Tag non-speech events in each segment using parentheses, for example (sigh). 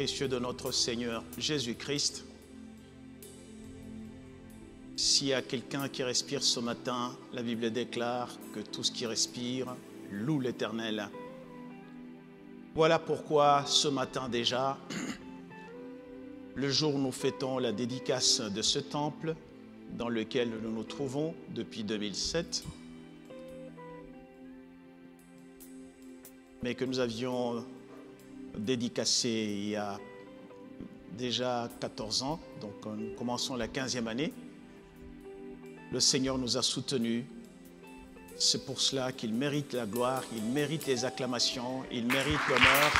de notre Seigneur Jésus-Christ. S'il y a quelqu'un qui respire ce matin, la Bible déclare que tout ce qui respire loue l'Éternel. Voilà pourquoi ce matin déjà, le jour où nous fêtons la dédicace de ce temple dans lequel nous nous trouvons depuis 2007, mais que nous avions dédicacé il y a déjà 14 ans, donc nous commençons la 15e année. Le Seigneur nous a soutenus. C'est pour cela qu'il mérite la gloire, il mérite les acclamations, il mérite l'honneur.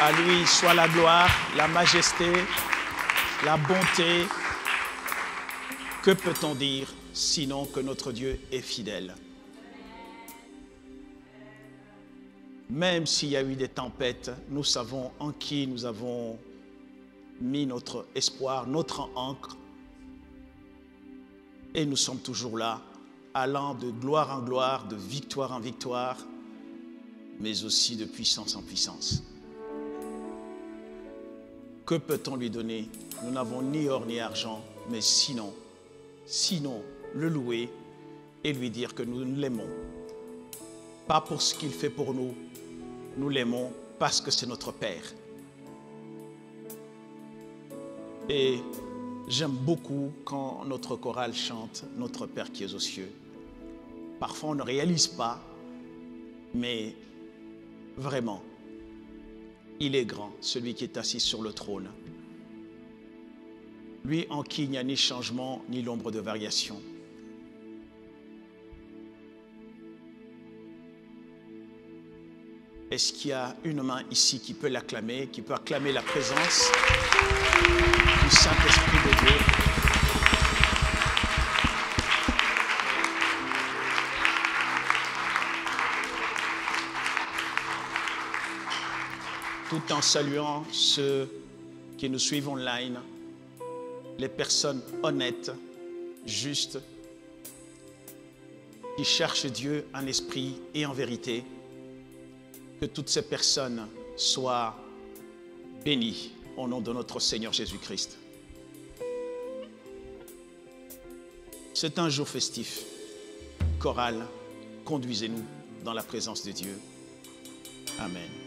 À lui soit la gloire, la majesté, la bonté. Que peut-on dire sinon que notre Dieu est fidèle? Même s'il y a eu des tempêtes, nous savons en qui nous avons mis notre espoir, notre encre. Et nous sommes toujours là, allant de gloire en gloire, de victoire en victoire, mais aussi de puissance en puissance. Que peut-on lui donner? Nous n'avons ni or ni argent, mais sinon, sinon le louer et lui dire que nous l'aimons. Pas pour ce qu'il fait pour nous, nous l'aimons parce que c'est notre Père. Et j'aime beaucoup quand notre chorale chante Notre Père qui est aux cieux. Parfois on ne réalise pas, mais vraiment, il est grand, celui qui est assis sur le trône. Lui en qui il n'y a ni changement ni l'ombre de variation. Est-ce qu'il y a une main ici qui peut l'acclamer, qui peut acclamer la présence du Saint-Esprit de Dieu? Tout en saluant ceux qui nous suivent online, les personnes honnêtes, justes, qui cherchent Dieu en esprit et en vérité, que toutes ces personnes soient bénies au nom de notre Seigneur Jésus-Christ. C'est un jour festif. Chorale, conduisez-nous dans la présence de Dieu. Amen.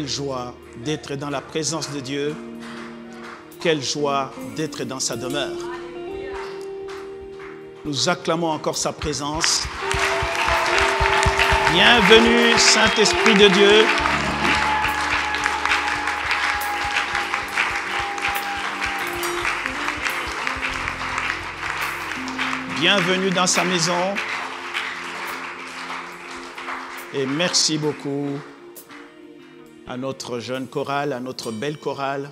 Quelle joie d'être dans la présence de Dieu. Quelle joie d'être dans sa demeure. Nous acclamons encore sa présence. Bienvenue, Saint-Esprit de Dieu. Bienvenue dans sa maison. Et merci beaucoup à notre jeune chorale, à notre belle chorale.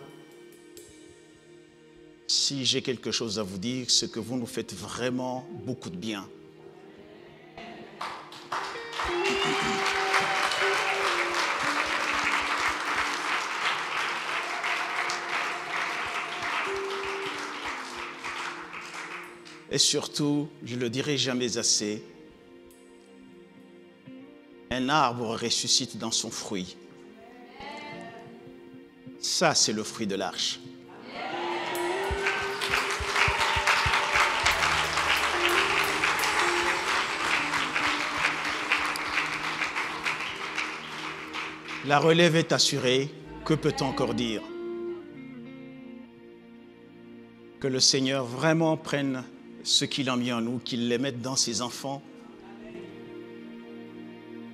Si j'ai quelque chose à vous dire, c'est que vous nous faites vraiment beaucoup de bien. Et surtout, je le dirai jamais assez, un arbre ressuscite dans son fruit. Ça, c'est le fruit de l'arche. La relève est assurée. Que peut-on encore dire? Que le Seigneur vraiment prenne ce qu'il a mis en nous, qu'il les mette dans ses enfants,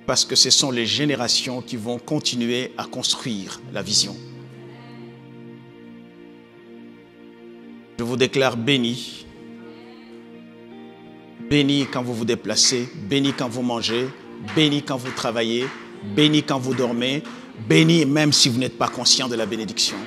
parce que ce sont les générations qui vont continuer à construire la vision. Vous déclare béni. Béni quand vous vous déplacez, béni quand vous mangez, béni quand vous travaillez, béni quand vous dormez, béni même si vous n'êtes pas conscient de la bénédiction.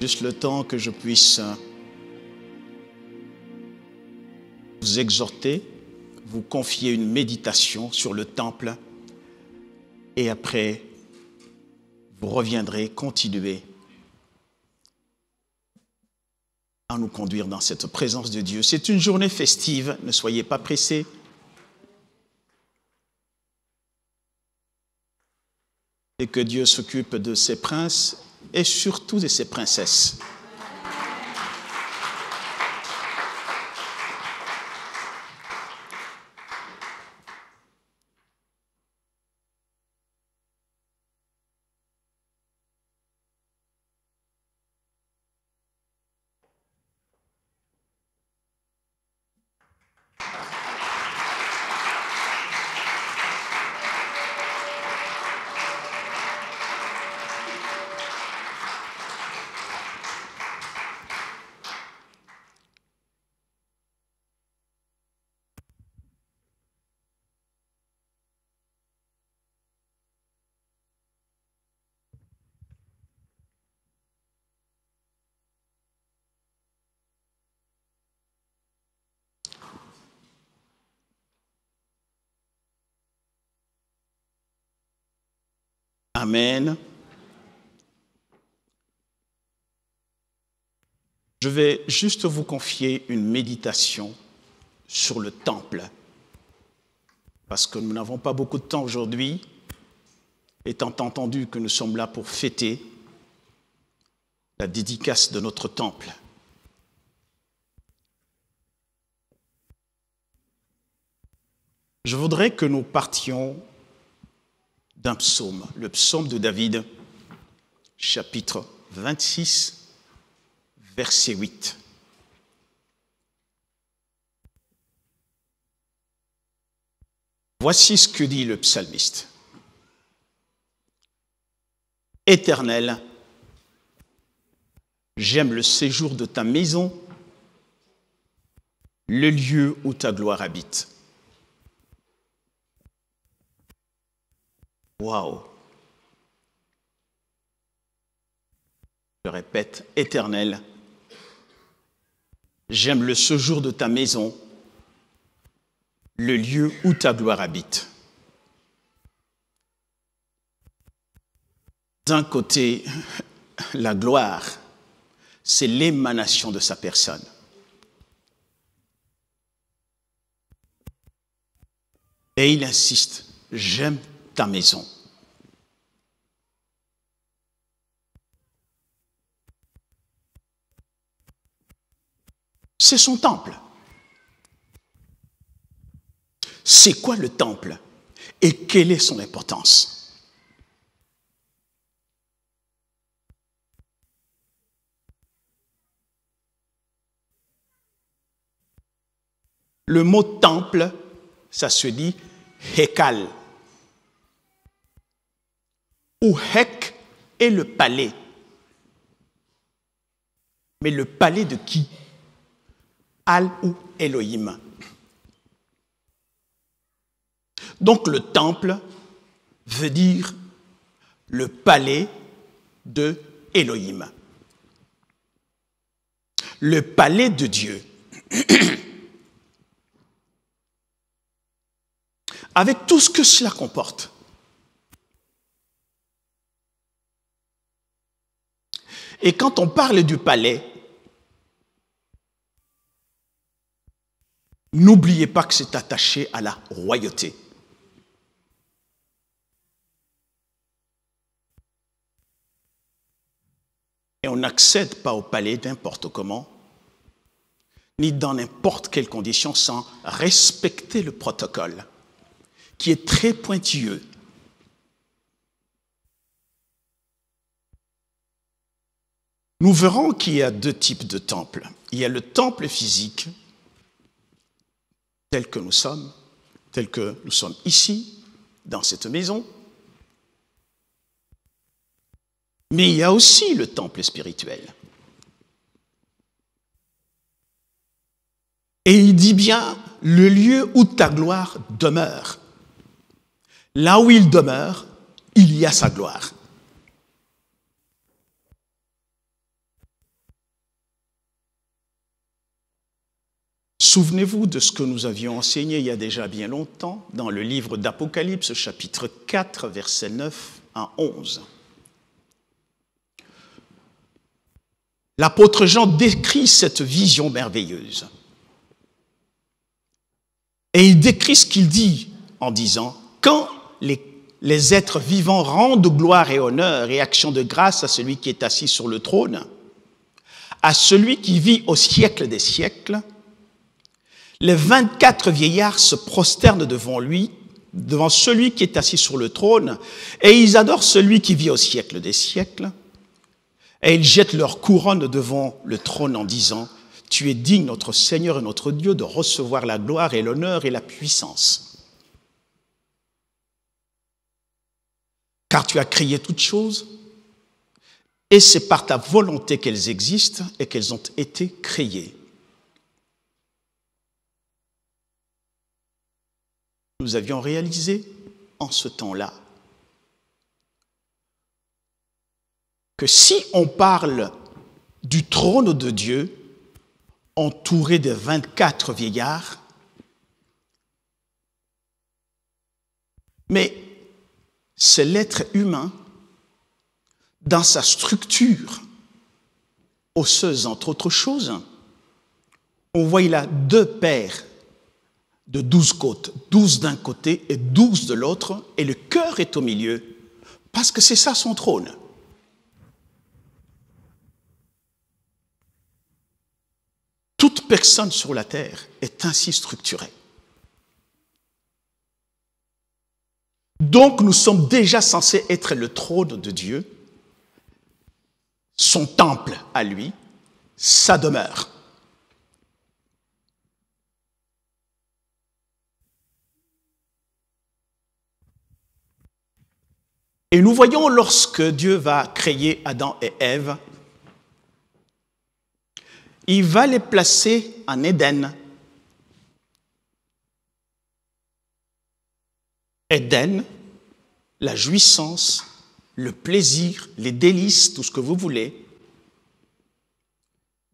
Juste le temps que je puisse vous exhorter, vous confier une méditation sur le temple et après, vous reviendrez continuer à nous conduire dans cette présence de Dieu. C'est une journée festive, ne soyez pas pressés. Et que Dieu s'occupe de ses princes et surtout de ses princesses. Amen. Je vais juste vous confier une méditation sur le temple, parce que nous n'avons pas beaucoup de temps aujourd'hui, étant entendu que nous sommes là pour fêter la dédicace de notre temple. Je voudrais que nous partions d'un psaume, le psaume de David, chapitre 26, verset 8. Voici ce que dit le psalmiste. Éternel, j'aime le séjour de ta maison, le lieu où ta gloire habite. Waouh Je répète, éternel, j'aime le séjour de ta maison, le lieu où ta gloire habite. D'un côté, la gloire, c'est l'émanation de sa personne. Et il insiste, j'aime ta maison. C'est son temple. C'est quoi le temple et quelle est son importance? Le mot temple, ça se dit hekal ou Hek est le palais. Mais le palais de qui? Al ou Elohim. Donc le temple veut dire le palais de Elohim. Le palais de Dieu. (coughs) Avec tout ce que cela comporte. Et quand on parle du palais, n'oubliez pas que c'est attaché à la royauté. Et on n'accède pas au palais n'importe comment, ni dans n'importe quelle condition sans respecter le protocole, qui est très pointilleux. Nous verrons qu'il y a deux types de temples. Il y a le temple physique, tel que nous sommes, tel que nous sommes ici, dans cette maison. Mais il y a aussi le temple spirituel. Et il dit bien le lieu où ta gloire demeure. Là où il demeure, il y a sa gloire. Souvenez-vous de ce que nous avions enseigné il y a déjà bien longtemps dans le livre d'Apocalypse, chapitre 4, versets 9 à 11. L'apôtre Jean décrit cette vision merveilleuse. Et il décrit ce qu'il dit en disant, quand les, les, êtres vivants rendent gloire et honneur et action de grâce à celui qui est assis sur le trône, à celui qui vit au siècle des siècles, les 24 vieillards se prosternent devant lui, devant celui qui est assis sur le trône, et ils adorent celui qui vit au siècle des siècles, et ils jettent leur couronne devant le trône en disant, Tu es digne, notre Seigneur et notre Dieu, de recevoir la gloire et l'honneur et la puissance. Car tu as créé toutes choses, et c'est par ta volonté qu'elles existent et qu'elles ont été créées. Nous avions réalisé en ce temps-là que si on parle du trône de Dieu entouré de 24 vieillards, mais c'est l'être humain dans sa structure osseuse, entre autres choses. On voit il a deux paires de douze côtes, douze d'un côté et douze de l'autre, et le cœur est au milieu, parce que c'est ça son trône. Toute personne sur la terre est ainsi structurée. Donc nous sommes déjà censés être le trône de Dieu, son temple à lui, sa demeure. Et nous voyons lorsque Dieu va créer Adam et Ève, il va les placer en Éden. Éden, la jouissance, le plaisir, les délices, tout ce que vous voulez,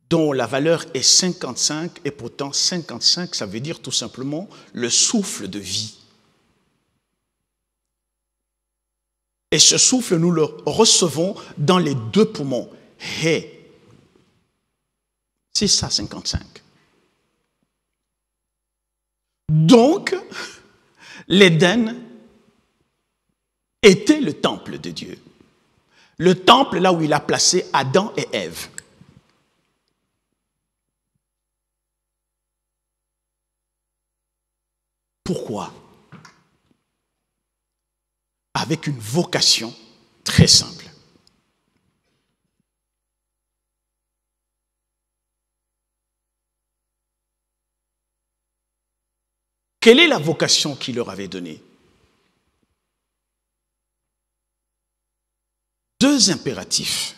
dont la valeur est 55, et pourtant 55, ça veut dire tout simplement le souffle de vie. Et ce souffle, nous le recevons dans les deux poumons. Hé. C'est ça, 55. Donc, l'Éden était le temple de Dieu. Le temple là où il a placé Adam et Ève. Pourquoi? Avec une vocation très simple. Quelle est la vocation qu'il leur avait donnée? Deux impératifs.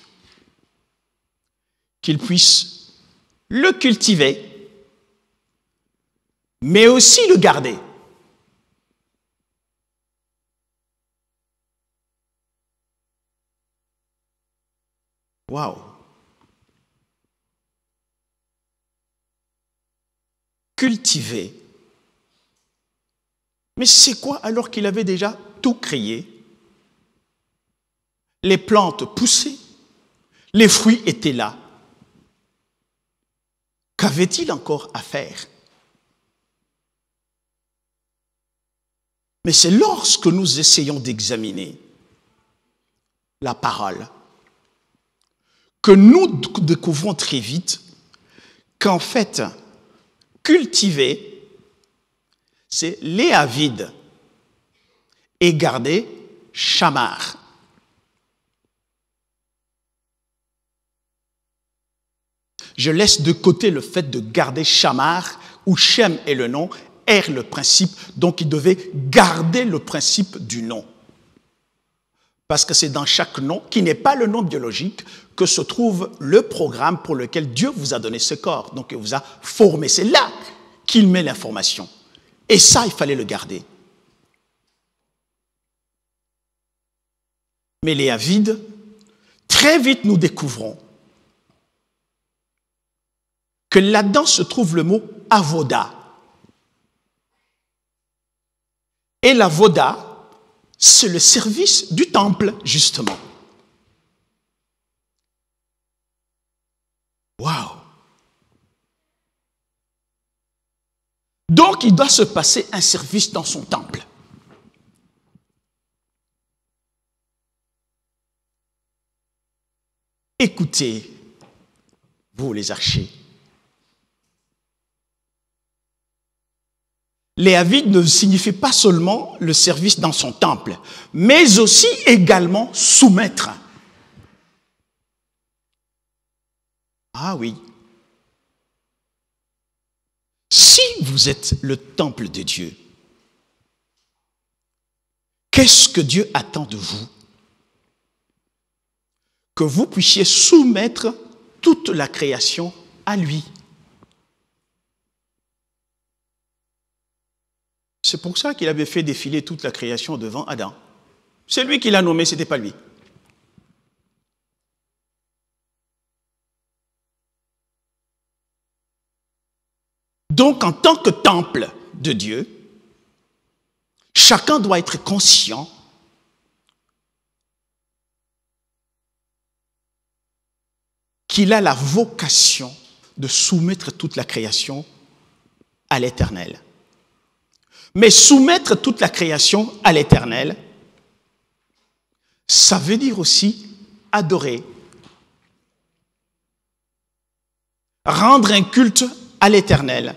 Qu'ils puissent le cultiver, mais aussi le garder. Waouh Cultiver. Mais c'est quoi alors qu'il avait déjà tout créé? Les plantes poussaient, les fruits étaient là. Qu'avait-il encore à faire? Mais c'est lorsque nous essayons d'examiner la parole nous découvrons très vite qu'en fait, cultiver, c'est vide et garder chamar. Je laisse de côté le fait de garder chamar, où Shem est le nom, Er le principe, donc il devait garder le principe du nom. Parce que c'est dans chaque nom, qui n'est pas le nom biologique, que se trouve le programme pour lequel Dieu vous a donné ce corps. Donc il vous a formé. C'est là qu'il met l'information. Et ça, il fallait le garder. Mais les avides, très vite nous découvrons que là-dedans se trouve le mot avoda. Et l'avoda, c'est le service du temple, justement. Waouh! Donc, il doit se passer un service dans son temple. Écoutez, vous les archers. Léavite ne signifie pas seulement le service dans son temple, mais aussi également soumettre. Ah oui. Si vous êtes le temple de Dieu, qu'est-ce que Dieu attend de vous? Que vous puissiez soumettre toute la création à lui. C'est pour ça qu'il avait fait défiler toute la création devant Adam. C'est lui qui l'a nommé, ce n'était pas lui. Donc, en tant que temple de Dieu, chacun doit être conscient qu'il a la vocation de soumettre toute la création à l'Éternel. Mais soumettre toute la création à l'Éternel, ça veut dire aussi adorer, rendre un culte à l'Éternel.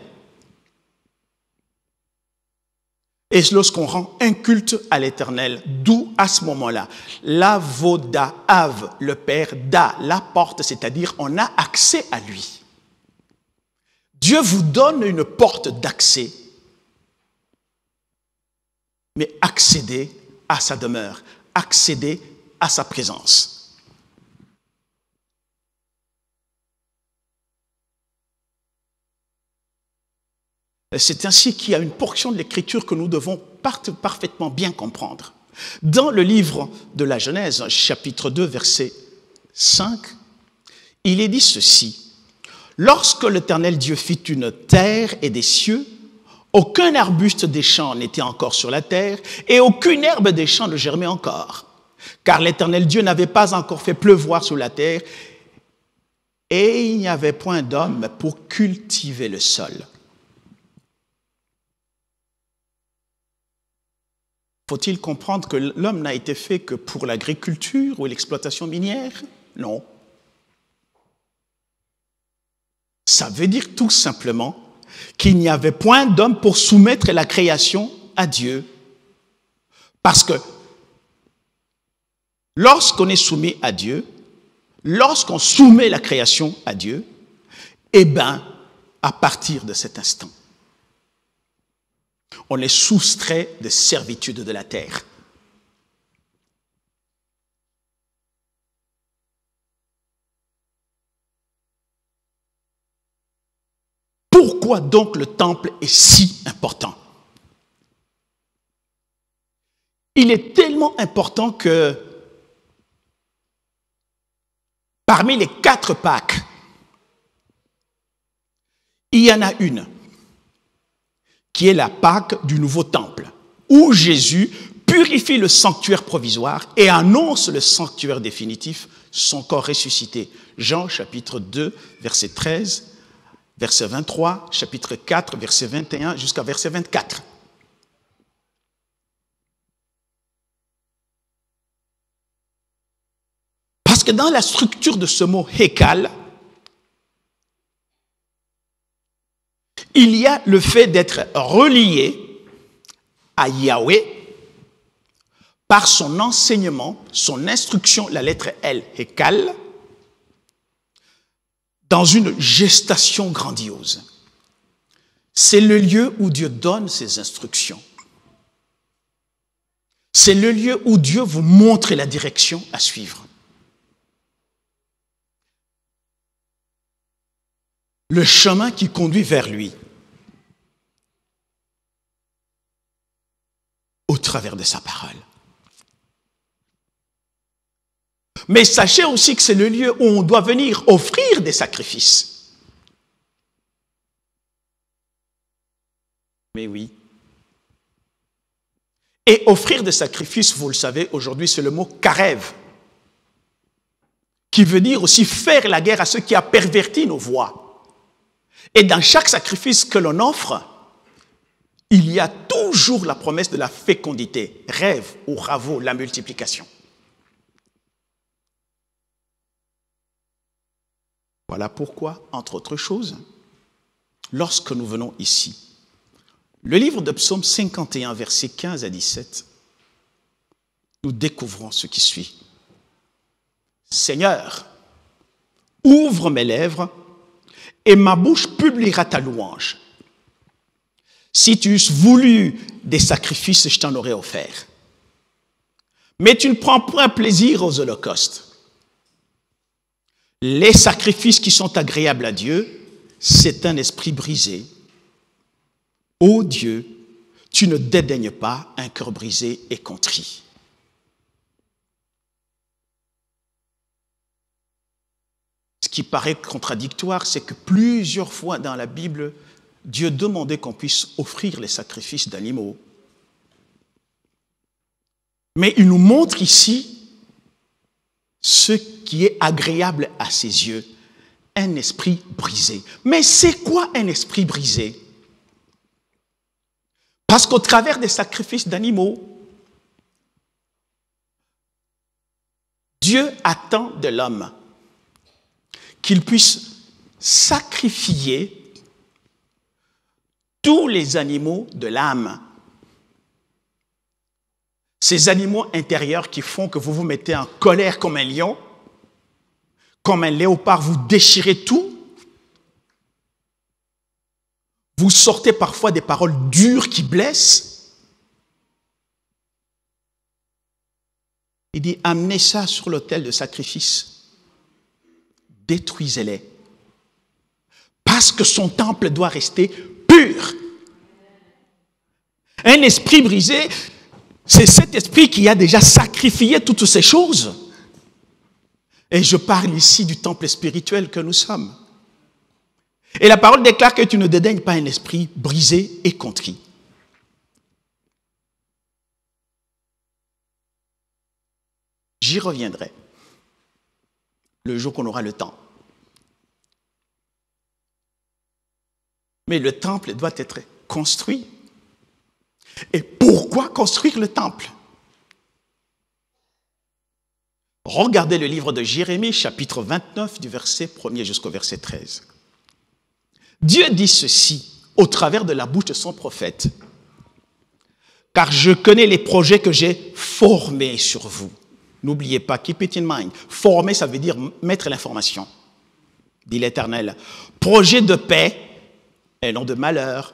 Et lorsqu'on rend un culte à l'Éternel, d'où à ce moment-là, la voda, av, le Père, da, la porte, c'est-à-dire on a accès à lui. Dieu vous donne une porte d'accès, mais accéder à sa demeure, accéder à sa présence. C'est ainsi qu'il y a une portion de l'Écriture que nous devons parfaitement bien comprendre. Dans le livre de la Genèse, chapitre 2, verset 5, il est dit ceci. Lorsque l'Éternel Dieu fit une terre et des cieux, aucun arbuste des champs n'était encore sur la terre et aucune herbe des champs ne germait encore, car l'Éternel Dieu n'avait pas encore fait pleuvoir sur la terre et il n'y avait point d'homme pour cultiver le sol. Faut-il comprendre que l'homme n'a été fait que pour l'agriculture ou l'exploitation minière? Non. Ça veut dire tout simplement qu'il n'y avait point d'homme pour soumettre la création à Dieu. Parce que lorsqu'on est soumis à Dieu, lorsqu'on soumet la création à Dieu, eh bien, à partir de cet instant, on est soustrait de servitude de la terre. Pourquoi donc le temple est si important? Il est tellement important que parmi les quatre Pâques, il y en a une qui est la Pâque du nouveau temple, où Jésus purifie le sanctuaire provisoire et annonce le sanctuaire définitif, son corps ressuscité. Jean chapitre 2, verset 13, verset 23, chapitre 4, verset 21 jusqu'à verset 24. Parce que dans la structure de ce mot Hekal, il y a le fait d'être relié à Yahweh par son enseignement, son instruction, la lettre L, Hekal, dans une gestation grandiose. C'est le lieu où Dieu donne ses instructions. C'est le lieu où Dieu vous montre la direction à suivre. Le chemin qui conduit vers lui. Au travers de sa parole. Mais sachez aussi que c'est le lieu où on doit venir offrir des sacrifices. Mais oui. Et offrir des sacrifices, vous le savez, aujourd'hui, c'est le mot karev, qui veut dire aussi faire la guerre à ceux qui a perverti nos voies. Et dans chaque sacrifice que l'on offre, il y a toujours la promesse de la fécondité, rêve ou ravo, la multiplication. Voilà pourquoi, entre autres choses, lorsque nous venons ici, le livre de Psaume 51, versets 15 à 17, nous découvrons ce qui suit. Seigneur, ouvre mes lèvres et ma bouche publiera ta louange. Si tu eusses voulu des sacrifices, je t'en aurais offert. Mais tu ne prends point plaisir aux holocaustes. Les sacrifices qui sont agréables à Dieu, c'est un esprit brisé. Ô Dieu, tu ne dédaignes pas un cœur brisé et contrit. Ce qui paraît contradictoire, c'est que plusieurs fois dans la Bible, Dieu demandait qu'on puisse offrir les sacrifices d'animaux. Mais il nous montre ici ce qui est agréable à ses yeux, un esprit brisé. Mais c'est quoi un esprit brisé? Parce qu'au travers des sacrifices d'animaux, Dieu attend de l'homme qu'il puisse sacrifier tous les animaux de l'âme. Ces animaux intérieurs qui font que vous vous mettez en colère comme un lion, comme un léopard, vous déchirez tout. Vous sortez parfois des paroles dures qui blessent. Il dit, amenez ça sur l'autel de sacrifice. Détruisez-les. Parce que son temple doit rester pur. Un esprit brisé, c'est cet esprit qui a déjà sacrifié toutes ces choses. Et je parle ici du temple spirituel que nous sommes. Et la parole déclare que tu ne dédaignes pas un esprit brisé et contrit. J'y reviendrai le jour qu'on aura le temps. Mais le temple doit être construit. Et pourquoi construire le temple? Regardez le livre de Jérémie, chapitre 29, du verset 1er jusqu'au verset 13. Dieu dit ceci au travers de la bouche de son prophète. Car je connais les projets que j'ai formés sur vous. N'oubliez pas, keep it in mind. Former, ça veut dire mettre l'information, dit l'Éternel. Projet de paix et non de malheur,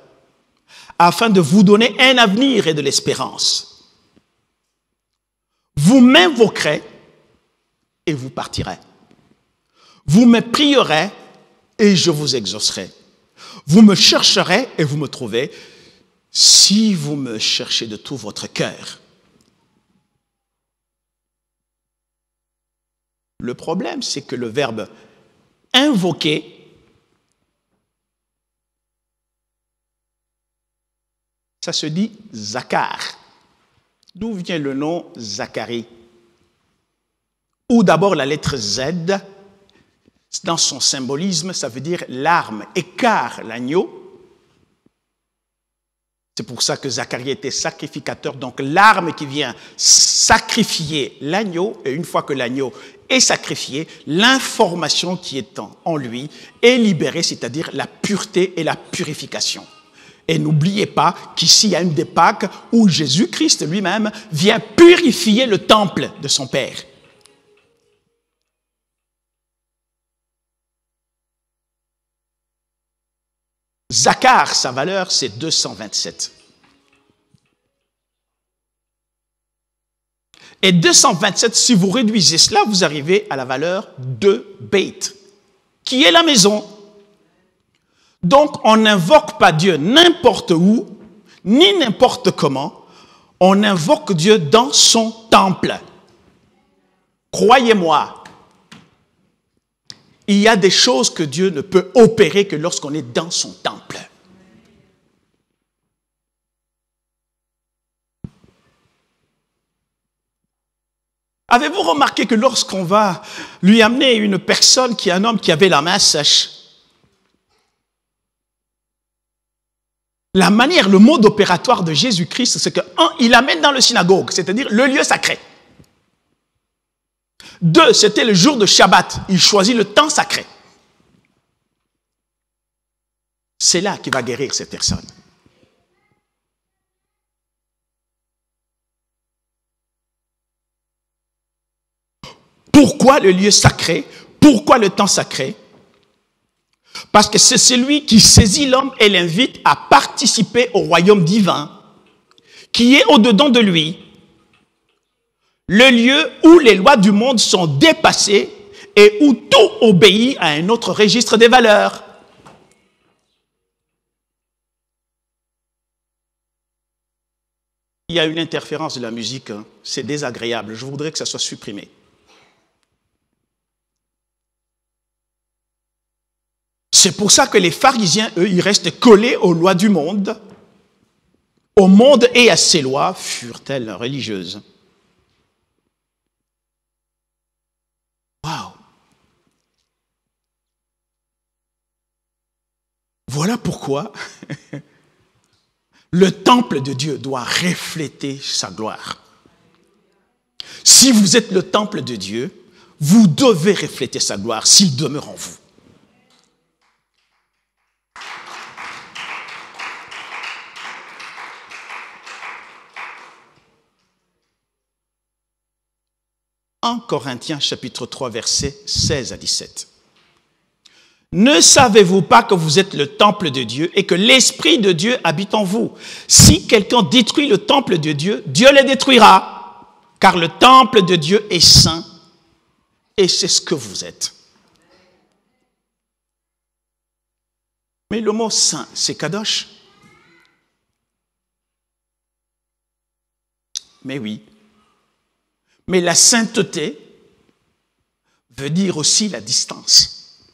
afin de vous donner un avenir et de l'espérance. Vous m'invoquerez et vous partirez. Vous me prierez et je vous exaucerai. Vous me chercherez et vous me trouvez si vous me cherchez de tout votre cœur. Le problème, c'est que le verbe invoquer ça se dit Zachar. D'où vient le nom Zacharie Ou d'abord la lettre Z, dans son symbolisme, ça veut dire l'arme, écart l'agneau. C'est pour ça que Zacharie était sacrificateur. Donc l'arme qui vient sacrifier l'agneau, et une fois que l'agneau est sacrifié, l'information qui est en lui est libérée, c'est-à-dire la pureté et la purification. Et n'oubliez pas qu'ici, il y a une des Pâques où Jésus-Christ lui-même vient purifier le temple de son Père. Zachar, sa valeur, c'est 227. Et 227, si vous réduisez cela, vous arrivez à la valeur de Beit, qui est la maison. Donc on n'invoque pas Dieu n'importe où, ni n'importe comment. On invoque Dieu dans son temple. Croyez-moi, il y a des choses que Dieu ne peut opérer que lorsqu'on est dans son temple. Avez-vous remarqué que lorsqu'on va lui amener une personne qui est un homme qui avait la main sèche, la manière, le mode opératoire de Jésus-Christ, c'est que, un, il l'amène dans le synagogue, c'est-à-dire le lieu sacré. Deux, c'était le jour de Shabbat. Il choisit le temps sacré. C'est là qu'il va guérir cette personne. Pourquoi le lieu sacré? Pourquoi le temps sacré? Parce que c'est celui qui saisit l'homme et l'invite à participer au royaume divin, qui est au-dedans de lui, le lieu où les lois du monde sont dépassées et où tout obéit à un autre registre des valeurs. Il y a une interférence de la musique, hein. c'est désagréable, je voudrais que ça soit supprimé. C'est pour ça que les pharisiens, eux, ils restent collés aux lois du monde. Au monde et à ses lois furent-elles religieuses. Waouh! Voilà pourquoi (laughs) le temple de Dieu doit refléter sa gloire. Si vous êtes le temple de Dieu, vous devez refléter sa gloire s'il demeure en vous. 1 Corinthiens chapitre 3 versets 16 à 17. Ne savez-vous pas que vous êtes le temple de Dieu et que l'Esprit de Dieu habite en vous? Si quelqu'un détruit le temple de Dieu, Dieu le détruira, car le temple de Dieu est saint et c'est ce que vous êtes. Mais le mot saint, c'est kadosh. Mais oui, mais la sainteté veut dire aussi la distance.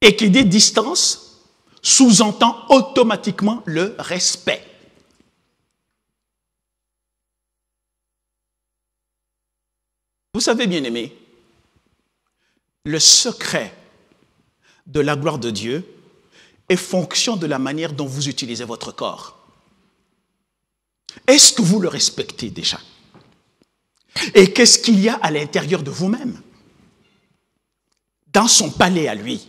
Et qui dit distance sous-entend automatiquement le respect. Vous savez, bien aimé, le secret de la gloire de Dieu est fonction de la manière dont vous utilisez votre corps. Est-ce que vous le respectez déjà? Et qu'est-ce qu'il y a à l'intérieur de vous-même? Dans son palais à lui.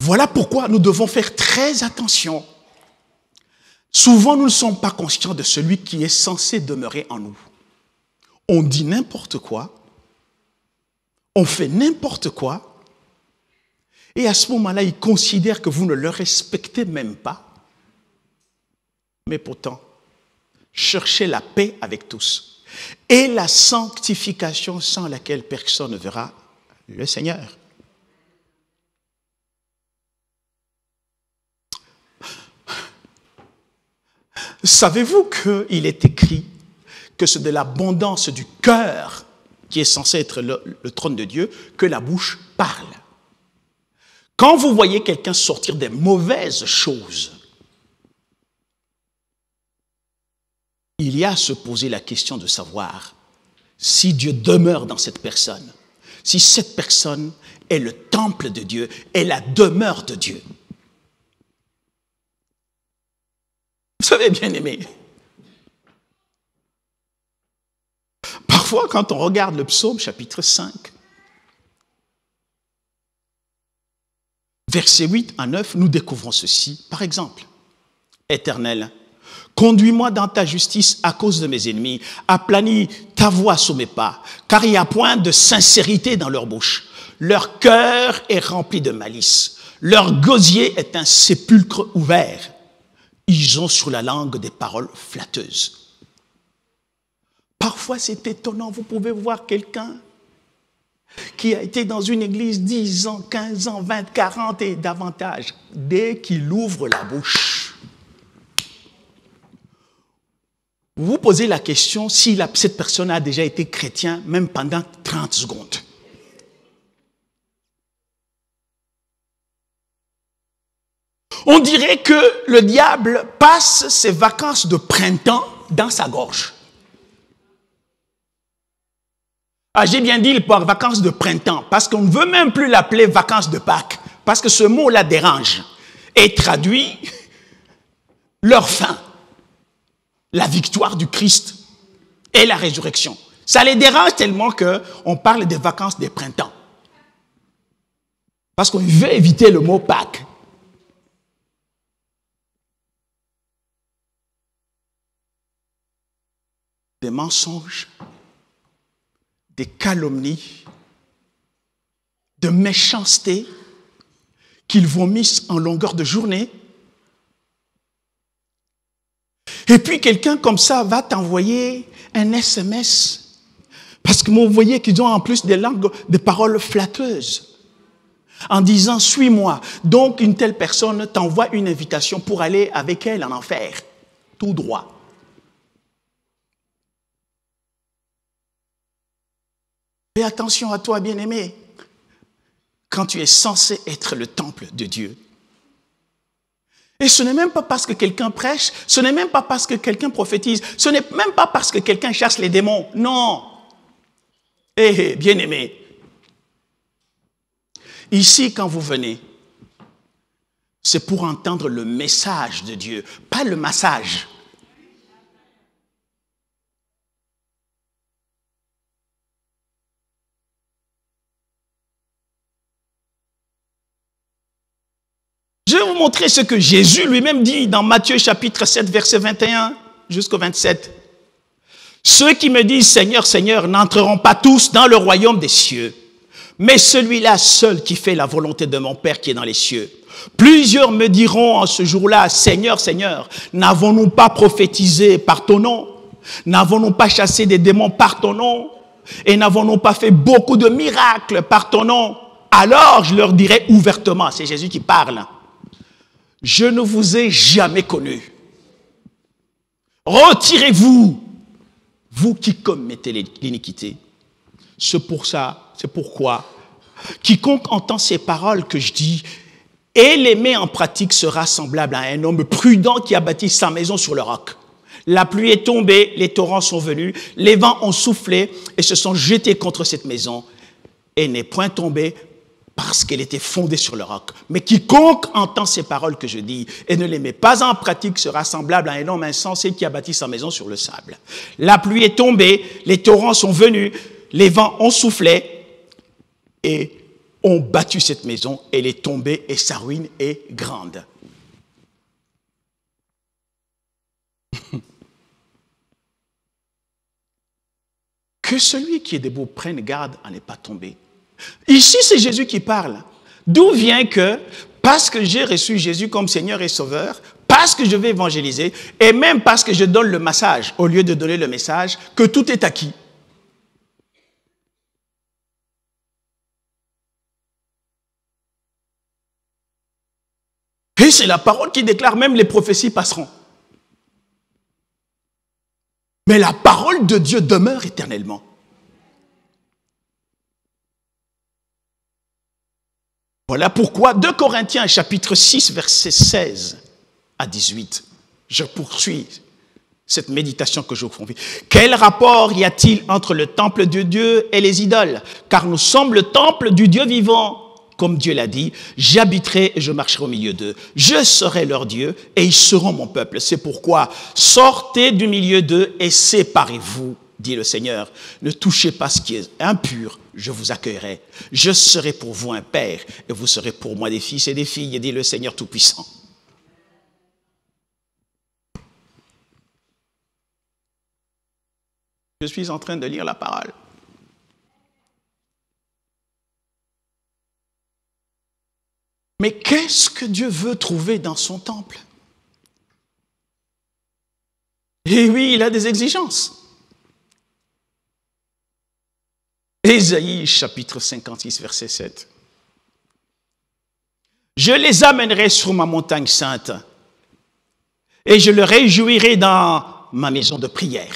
Voilà pourquoi nous devons faire très attention. Souvent, nous ne sommes pas conscients de celui qui est censé demeurer en nous. On dit n'importe quoi, on fait n'importe quoi, et à ce moment-là, il considère que vous ne le respectez même pas. Mais pourtant, cherchez la paix avec tous et la sanctification sans laquelle personne ne verra le Seigneur. Savez-vous qu'il est écrit que c'est de l'abondance du cœur qui est censé être le, le, trône de Dieu que la bouche parle? Quand vous voyez quelqu'un sortir des mauvaises choses, il y a à se poser la question de savoir si Dieu demeure dans cette personne, si cette personne est le temple de Dieu, est la demeure de Dieu. Vous savez, bien aimé, parfois quand on regarde le psaume chapitre 5, versets 8 à 9, nous découvrons ceci. Par exemple, Éternel, conduis-moi dans ta justice à cause de mes ennemis, aplanis ta voix sous mes pas, car il y a point de sincérité dans leur bouche. Leur cœur est rempli de malice. Leur gosier est un sépulcre ouvert. Ils ont sur la langue des paroles flatteuses. Parfois, c'est étonnant. Vous pouvez voir quelqu'un qui a été dans une église 10 ans, 15 ans, 20, 40 et davantage, dès qu'il ouvre la bouche, vous vous posez la question si cette personne a déjà été chrétien, même pendant 30 secondes. On dirait que le diable passe ses vacances de printemps dans sa gorge. Ah, j'ai bien dit pour vacances de printemps, parce qu'on ne veut même plus l'appeler vacances de Pâques, parce que ce mot-là dérange et traduit leur fin, la victoire du Christ et la résurrection. Ça les dérange tellement qu'on parle des vacances des printemps. Parce qu'on veut éviter le mot Pâques. Des mensonges, des calomnies, de méchanceté qu'ils vomissent en longueur de journée. Et puis quelqu'un comme ça va t'envoyer un SMS. Parce que vous voyez qu'ils ont en plus des langues, des paroles flatteuses. En disant, suis-moi. Donc une telle personne t'envoie une invitation pour aller avec elle en enfer. Tout droit. Attention à toi, bien-aimé, quand tu es censé être le temple de Dieu. Et ce n'est même pas parce que quelqu'un prêche, ce n'est même pas parce que quelqu'un prophétise, ce n'est même pas parce que quelqu'un chasse les démons. Non. Eh, bien-aimé, ici, quand vous venez, c'est pour entendre le message de Dieu, pas le massage. Vais vous montrer ce que Jésus lui-même dit dans Matthieu chapitre 7, verset 21 jusqu'au 27. Ceux qui me disent Seigneur, Seigneur n'entreront pas tous dans le royaume des cieux, mais celui-là seul qui fait la volonté de mon Père qui est dans les cieux. Plusieurs me diront en ce jour-là, Seigneur, Seigneur, n'avons-nous pas prophétisé par ton nom? N'avons-nous pas chassé des démons par ton nom? Et n'avons-nous pas fait beaucoup de miracles par ton nom? Alors je leur dirai ouvertement, c'est Jésus qui parle, je ne vous ai jamais connu. Retirez-vous, vous qui commettez l'iniquité. C'est pour ça, c'est pourquoi quiconque entend ces paroles que je dis et les met en pratique sera semblable à un homme prudent qui a bâti sa maison sur le roc. La pluie est tombée, les torrents sont venus, les vents ont soufflé et se sont jetés contre cette maison et n'est point tombée parce qu'elle était fondée sur le roc. Mais quiconque entend ces paroles que je dis et ne les met pas en pratique sera semblable à un homme insensé qui a bâti sa maison sur le sable. La pluie est tombée, les torrents sont venus, les vents ont soufflé et ont battu cette maison. Elle est tombée et sa ruine est grande. (laughs) Que celui qui est debout prenne garde à ne pas tomber. Ici, c'est Jésus qui parle. D'où vient que, parce que j'ai reçu Jésus comme Seigneur et Sauveur, parce que je vais évangéliser, et même parce que je donne le massage au lieu de donner le message, que tout est acquis. Et c'est la parole qui déclare même les prophéties passeront. Mais la parole de Dieu demeure éternellement. Voilà pourquoi 2 Corinthiens chapitre 6 verset 16 à 18, je poursuis cette méditation que je vous convie. Quel rapport y a-t-il entre le temple de Dieu et les idoles? Car nous sommes le temple du Dieu vivant. Comme Dieu l'a dit, j'habiterai et je marcherai au milieu d'eux. Je serai leur Dieu et ils seront mon peuple. C'est pourquoi sortez du milieu d'eux et séparez-vous dit le Seigneur, ne touchez pas ce qui est impur, je vous accueillerai. Je serai pour vous un père, et vous serez pour moi des fils et des filles, dit le Seigneur Tout-Puissant. Je suis en train de lire la parole. Mais qu'est-ce que Dieu veut trouver dans son temple? Et oui, il a des exigences. Ésaïe chapitre 56, verset 7. Je les amènerai sur ma montagne sainte et je les réjouirai dans ma maison de prière.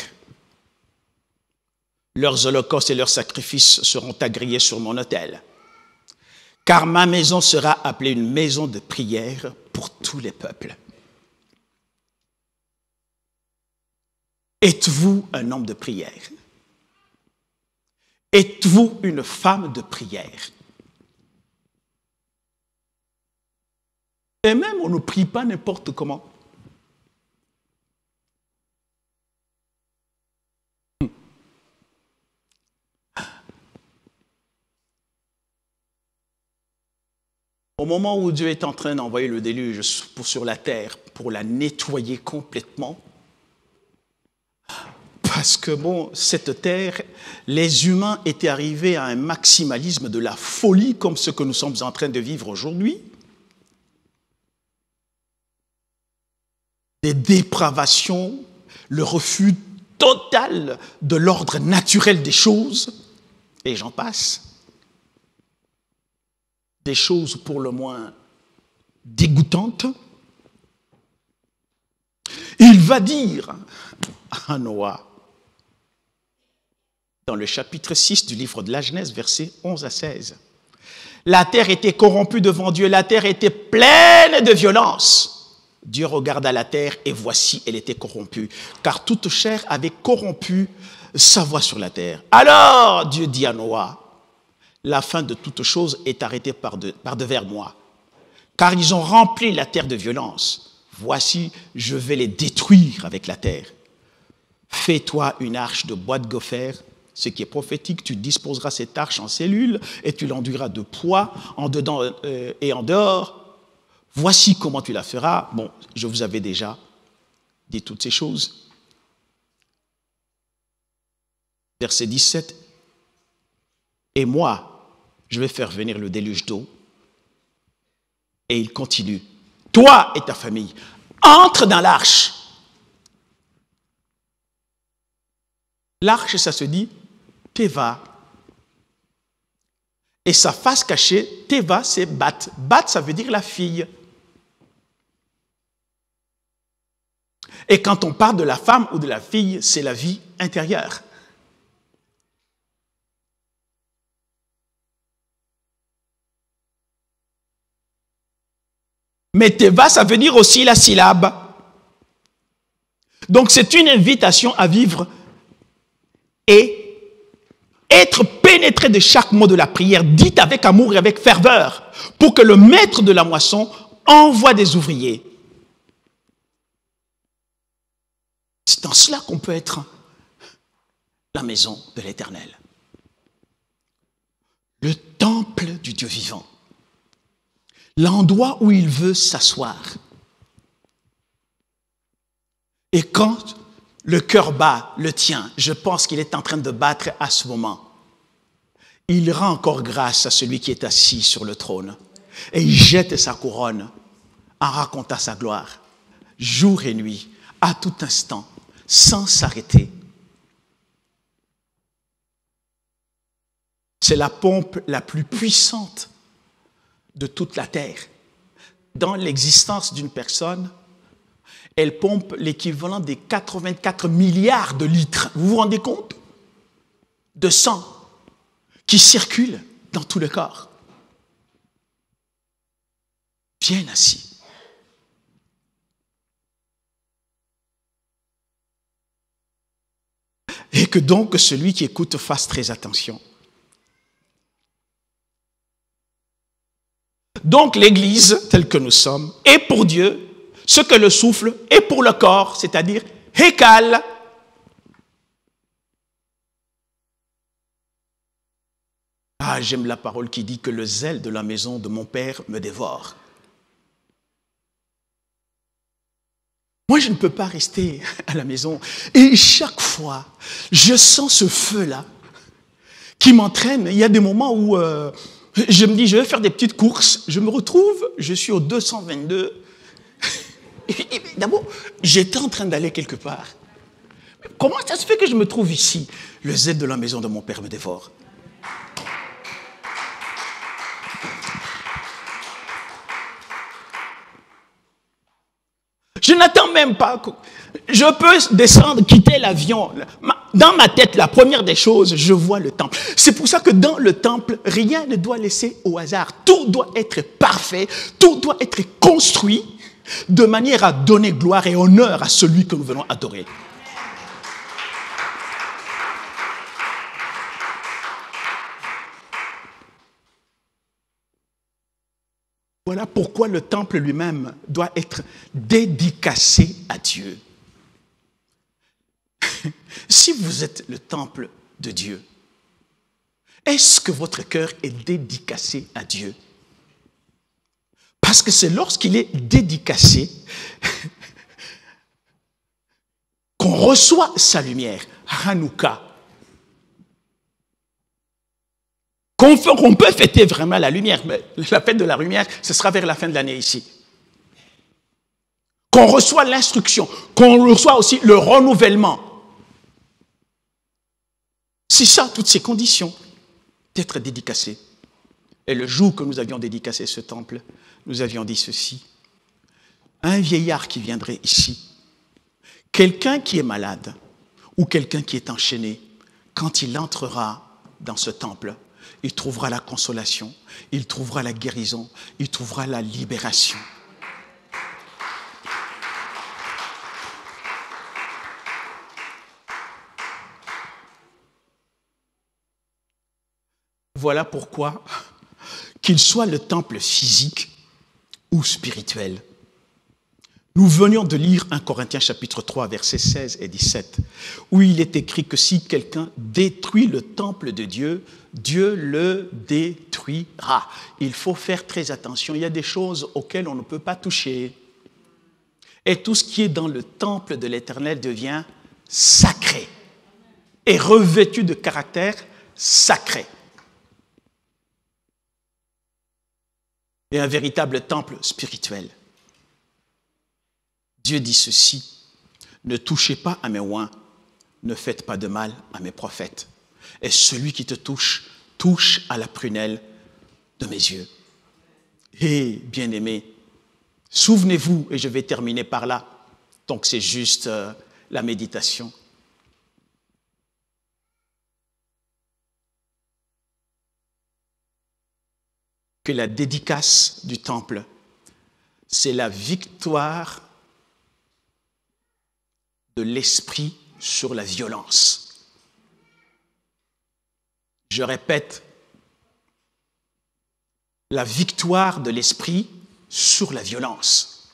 Leurs holocaustes et leurs sacrifices seront agréés sur mon autel. car ma maison sera appelée une maison de prière pour tous les peuples. Êtes-vous un homme de prière? Êtes-vous une femme de prière? Et même, on ne prie pas n'importe comment. Au moment où Dieu est en train d'envoyer le déluge sur la terre pour la nettoyer complètement, parce que bon, cette terre, les humains étaient arrivés à un maximalisme de la folie comme ce que nous sommes en train de vivre aujourd'hui. Des dépravations, le refus total de l'ordre naturel des choses, et j'en passe. Des choses pour le moins dégoûtantes. Il va dire à Noah, dans le chapitre 6 du livre de la Genèse, versets 11 à 16. La terre était corrompue devant Dieu, la terre était pleine de violence. Dieu regarda la terre et voici, elle était corrompue, car toute chair avait corrompu sa voix sur la terre. Alors Dieu dit à Noah, la fin de toute chose est arrêtée par, de- par devers moi, car ils ont rempli la terre de violence. Voici, je vais les détruire avec la terre. Fais-toi une arche de bois de gopher, ce qui est prophétique, tu disposeras cette arche en cellules et tu l'enduiras de poids en dedans euh, et en dehors. Voici comment tu la feras. Bon, je vous avais déjà dit toutes ces choses. Verset 17. Et moi, je vais faire venir le déluge d'eau. Et il continue. Toi et ta famille, entre dans l'arche. L'arche, ça se dit Teva. Et sa face cachée, Teva, c'est Bat. Bat, ça veut dire la fille. Et quand on parle de la femme ou de la fille, c'est la vie intérieure. Mais Teva, ça veut dire aussi la syllabe. Donc c'est une invitation à vivre et être pénétré de chaque mot de la prière, dite avec amour et avec ferveur, pour que le maître de la moisson envoie des ouvriers. C'est en cela qu'on peut être la maison de l'Éternel. Le temple du Dieu vivant. L'endroit où il veut s'asseoir. Et quand le cœur bat, le tien, je pense qu'il est en train de battre à ce moment. Il rend encore grâce à celui qui est assis sur le trône. Et il jette sa couronne en racontant sa gloire, jour et nuit, à tout instant, sans s'arrêter. C'est la pompe la plus puissante de toute la terre. Dans l'existence d'une personne, elle pompe l'équivalent des 84 milliards de litres. Vous vous rendez compte? De sang qui circule dans tout le corps. Bien assis. Et que donc celui qui écoute fasse très attention. Donc l'Église, telle que nous sommes, est pour Dieu ce que le souffle est pour le corps, c'est-à-dire Hécal. Ah, j'aime la parole qui dit que le zèle de la maison de mon Père me dévore. Moi, je ne peux pas rester à la maison. Et chaque fois, je sens ce feu-là qui m'entraîne. Il y a des moments où euh, je me dis, je vais faire des petites courses. Je me retrouve, je suis au 222. D'abord, j'étais en train d'aller quelque part. Comment ça se fait que je me trouve ici? Le Z de la maison de mon père me dévore. Je n'attends même pas. Je peux descendre, quitter l'avion. Dans ma tête, la première des choses, je vois le temple. C'est pour ça que dans le temple, rien ne doit laisser au hasard. Tout doit être parfait, tout doit être construit de manière à donner gloire et honneur à celui que nous venons adorer. Voilà pourquoi le temple lui-même doit être dédicacé à Dieu. (laughs) si vous êtes le temple de Dieu, est-ce que votre cœur est dédicacé à Dieu? Parce que c'est lorsqu'il est dédicacé (laughs) qu'on reçoit sa lumière, Hanouka. Qu'on peut fêter vraiment la lumière, mais la fête de la lumière, ce sera vers la fin de l'année ici. Qu'on reçoit l'instruction, qu'on reçoit aussi le renouvellement. C'est ça, toutes ces conditions d'être dédicacé. Et le jour que nous avions dédicacé ce temple, nous avions dit ceci. Un vieillard qui viendrait ici, quelqu'un qui est malade ou quelqu'un qui est enchaîné, quand il entrera dans ce temple, il trouvera la consolation, il trouvera la guérison, il trouvera la libération. Voilà pourquoi, qu'il soit le temple physique ou spirituel, nous venions de lire 1 Corinthiens chapitre 3 versets 16 et 17 où il est écrit que si quelqu'un détruit le temple de Dieu, Dieu le détruira. Il faut faire très attention, il y a des choses auxquelles on ne peut pas toucher. Et tout ce qui est dans le temple de l'Éternel devient sacré et revêtu de caractère sacré. Et un véritable temple spirituel. Dieu dit ceci, ne touchez pas à mes oins, ne faites pas de mal à mes prophètes. Et celui qui te touche, touche à la prunelle de mes yeux. Et bien-aimé, souvenez-vous, et je vais terminer par là, donc c'est juste euh, la méditation. Que la dédicace du temple, c'est la victoire de l'esprit sur la violence. Je répète, la victoire de l'esprit sur la violence.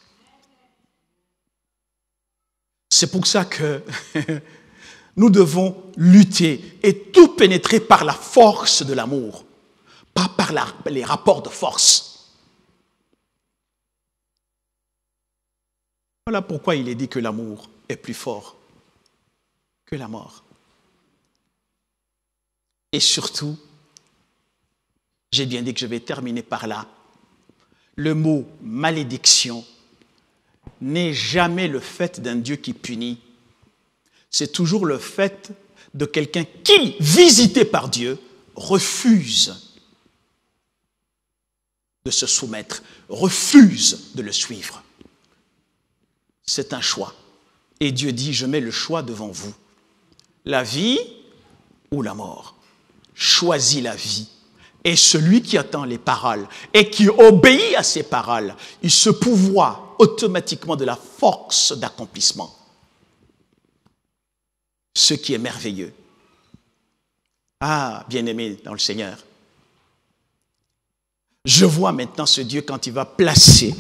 C'est pour ça que (laughs) nous devons lutter et tout pénétrer par la force de l'amour, pas par les rapports de force. Voilà pourquoi il est dit que l'amour est plus fort que la mort. Et surtout, j'ai bien dit que je vais terminer par là, le mot malédiction n'est jamais le fait d'un Dieu qui punit, c'est toujours le fait de quelqu'un qui, visité par Dieu, refuse de se soumettre, refuse de le suivre. C'est un choix. Et Dieu dit, je mets le choix devant vous. La vie ou la mort. Choisis la vie. Et celui qui attend les paroles et qui obéit à ces paroles, il se pouvoit automatiquement de la force d'accomplissement. Ce qui est merveilleux. Ah, bien-aimé dans le Seigneur, je vois maintenant ce Dieu quand il va placer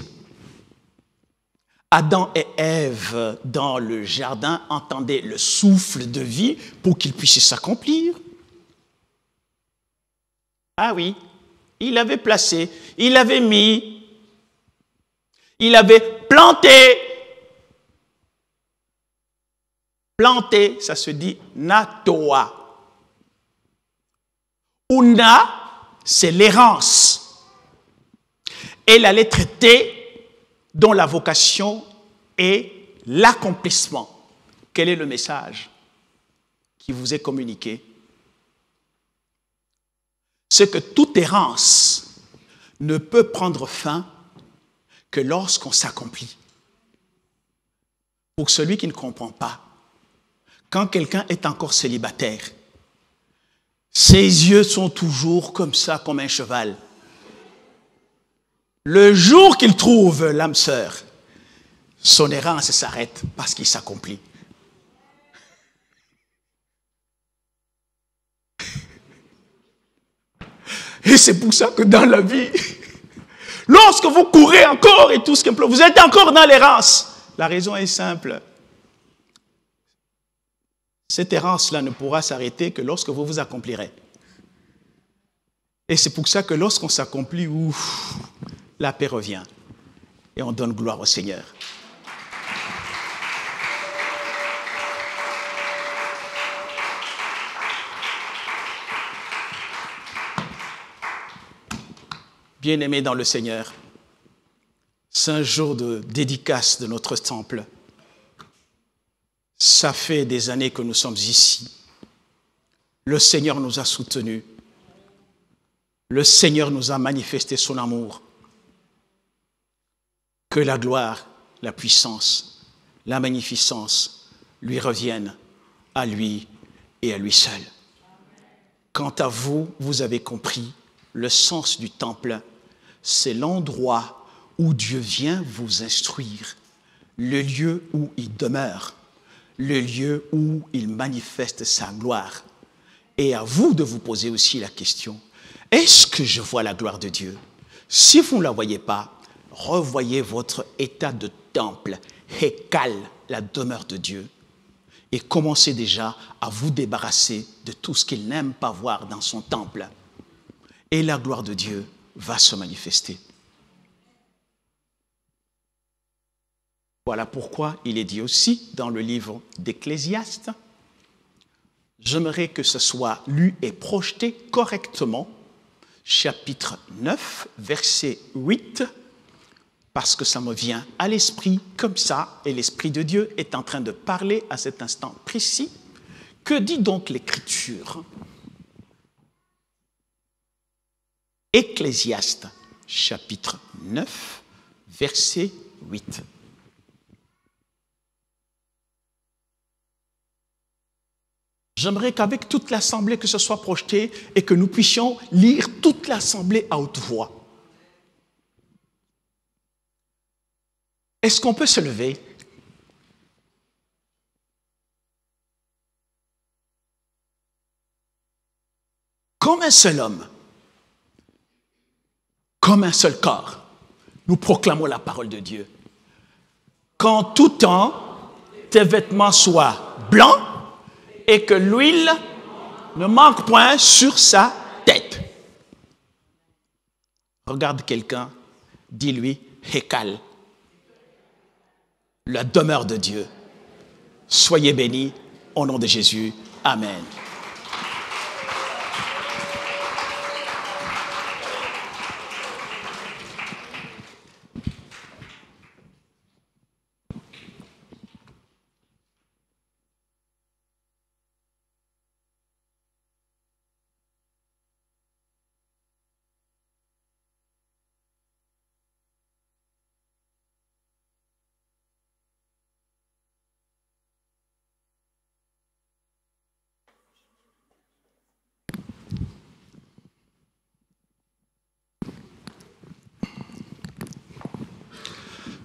Adam et Ève dans le jardin entendaient le souffle de vie pour qu'il puisse s'accomplir. Ah oui, il avait placé, il avait mis, il avait planté. Planté, ça se dit natoa. Una, c'est l'errance. Et la lettre T, dont la vocation est l'accomplissement. Quel est le message qui vous est communiqué? C'est que toute errance ne peut prendre fin que lorsqu'on s'accomplit. Pour celui qui ne comprend pas, quand quelqu'un est encore célibataire, ses yeux sont toujours comme ça, comme un cheval. Le jour qu'il trouve l'âme sœur, son errance s'arrête parce qu'il s'accomplit. Et c'est pour ça que dans la vie, lorsque vous courez encore et tout ce que vous êtes encore dans l'errance. La raison est simple. Cette errance-là ne pourra s'arrêter que lorsque vous vous accomplirez. Et c'est pour ça que lorsqu'on s'accomplit, ouf, la paix revient. Et on donne gloire au Seigneur. Bien-aimés dans le Seigneur, c'est un jour de dédicace de notre temple. Ça fait des années que nous sommes ici. Le Seigneur nous a soutenus. Le Seigneur nous a manifesté son amour. Que la gloire, la puissance, la magnificence lui reviennent à lui et à lui seul. Quant à vous, vous avez compris le sens du temple. C'est l'endroit où Dieu vient vous instruire, le lieu où il demeure, le lieu où il manifeste sa gloire. Et à vous de vous poser aussi la question, est-ce que je vois la gloire de Dieu? Si vous ne la voyez pas, revoyez votre état de temple, Hekal, la demeure de Dieu, et commencez déjà à vous débarrasser de tout ce qu'il n'aime pas voir dans son temple. Et la gloire de Dieu va se manifester. Voilà pourquoi il est dit aussi dans le livre d'Ecclésiaste, j'aimerais que ce soit lu et projeté correctement, chapitre 9, verset 8, parce que ça me vient à l'esprit comme ça, et l'Esprit de Dieu est en train de parler à cet instant précis. Que dit donc l'Écriture? Ecclésiaste, chapitre 9, verset 8. J'aimerais qu'avec toute l'assemblée, que ce soit projeté et que nous puissions lire toute l'assemblée à haute voix. Est-ce qu'on peut se lever? Comme un seul homme, comme un seul corps, nous proclamons la parole de Dieu. Qu'en tout temps, tes vêtements soient blancs et que l'huile ne manque point sur sa tête. Regarde quelqu'un, dis-lui, Hekal, la demeure de Dieu. Soyez bénis au nom de Jésus. Amen.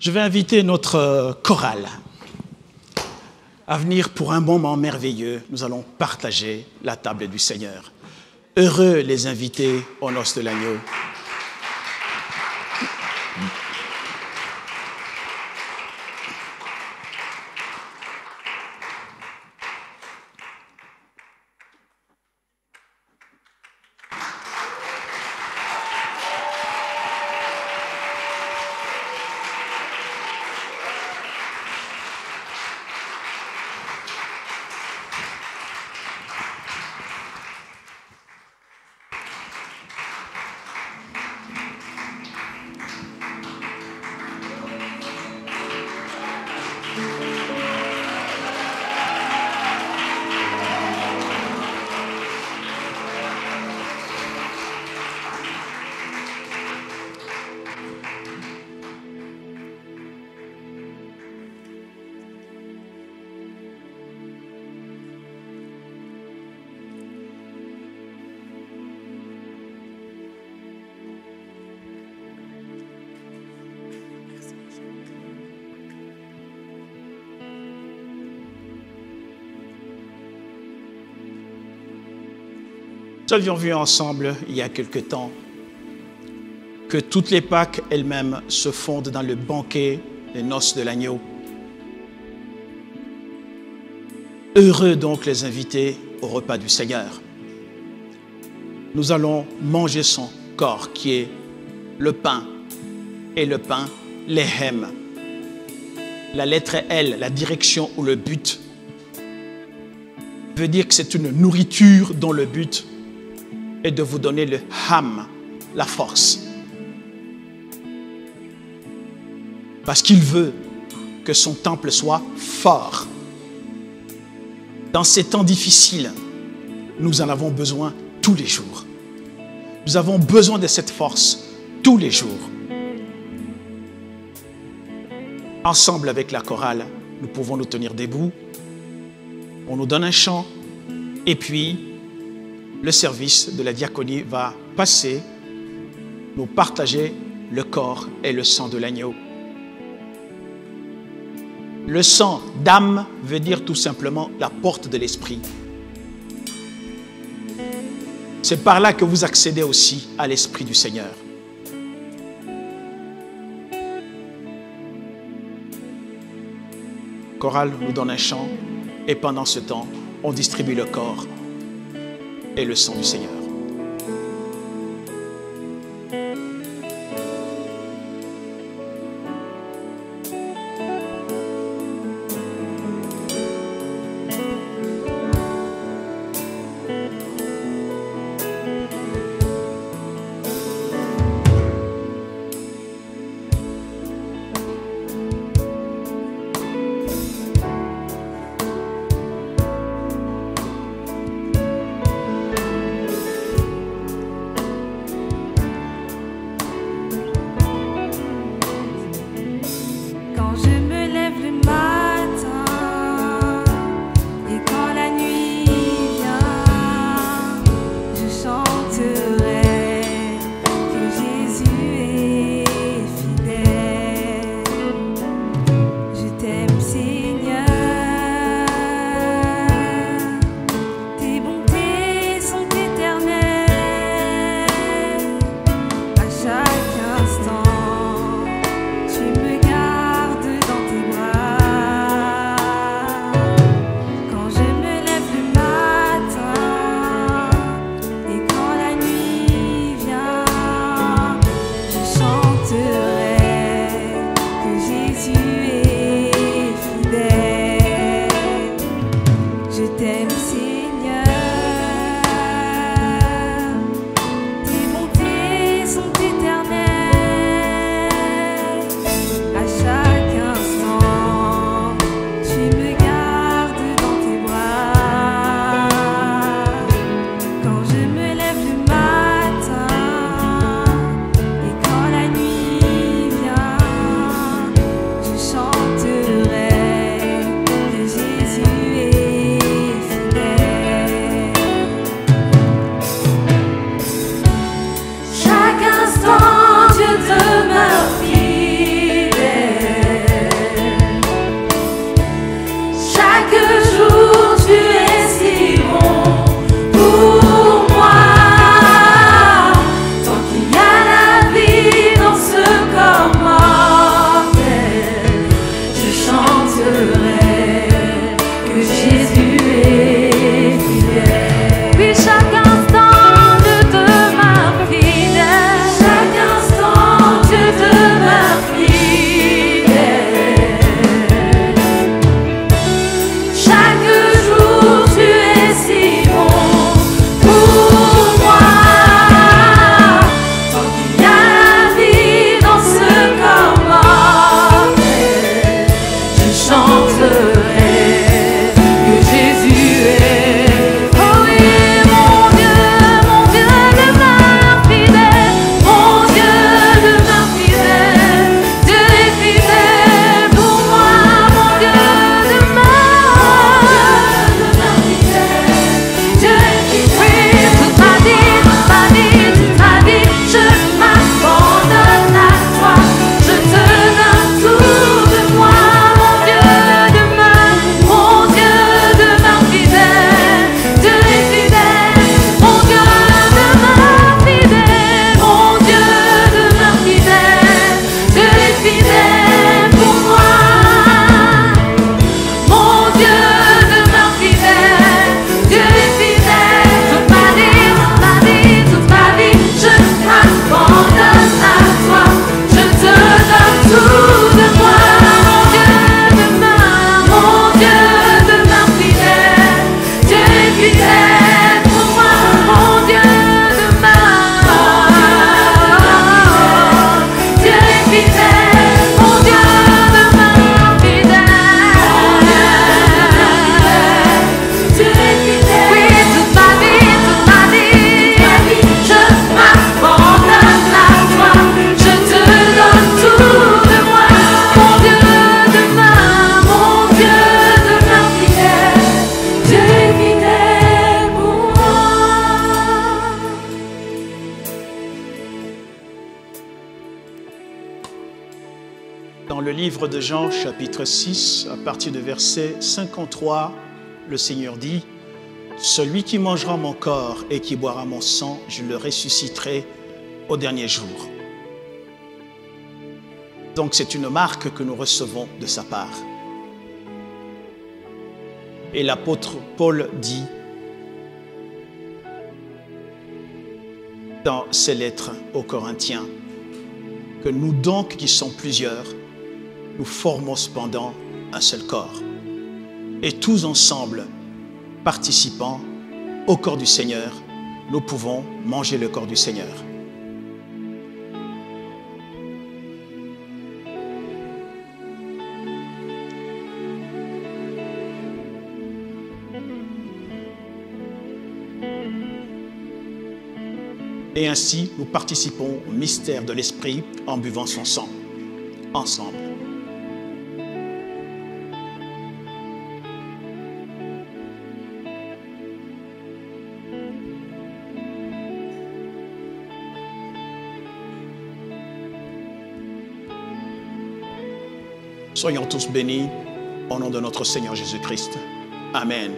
Je vais inviter notre euh, chorale à venir pour un moment merveilleux. Nous allons partager la table du Seigneur. Heureux les invités au noces de l'agneau. Nous avions vu ensemble il y a quelque temps que toutes les Pâques elles-mêmes se fondent dans le banquet des noces de l'agneau. Heureux donc les invités au repas du Seigneur. Nous allons manger son corps qui est le pain et le pain, les hèmes. La lettre L, la direction ou le but, veut dire que c'est une nourriture dont le but est de vous donner le ham, la force. Parce qu'il veut que son temple soit fort. Dans ces temps difficiles, nous en avons besoin tous les jours. Nous avons besoin de cette force tous les jours. Ensemble avec la chorale, nous pouvons nous tenir debout. On nous donne un chant et puis le service de la diaconie va passer, nous partager le corps et le sang de l'agneau. Le sang d'âme veut dire tout simplement la porte de l'esprit. C'est par là que vous accédez aussi à l'esprit du Seigneur. Chorale nous donne un chant et pendant ce temps, on distribue le corps et le sang du Seigneur. Verset 53, le Seigneur dit, Celui qui mangera mon corps et qui boira mon sang, je le ressusciterai au dernier jour. Donc c'est une marque que nous recevons de sa part. Et l'apôtre Paul dit dans ses lettres aux Corinthiens que nous donc qui sommes plusieurs, nous formons cependant un seul corps. Et tous ensemble, participant au corps du Seigneur, nous pouvons manger le corps du Seigneur. Et ainsi, nous participons au mystère de l'Esprit en buvant son sang, ensemble. Soyons tous bénis au nom de notre Seigneur Jésus-Christ. Amen.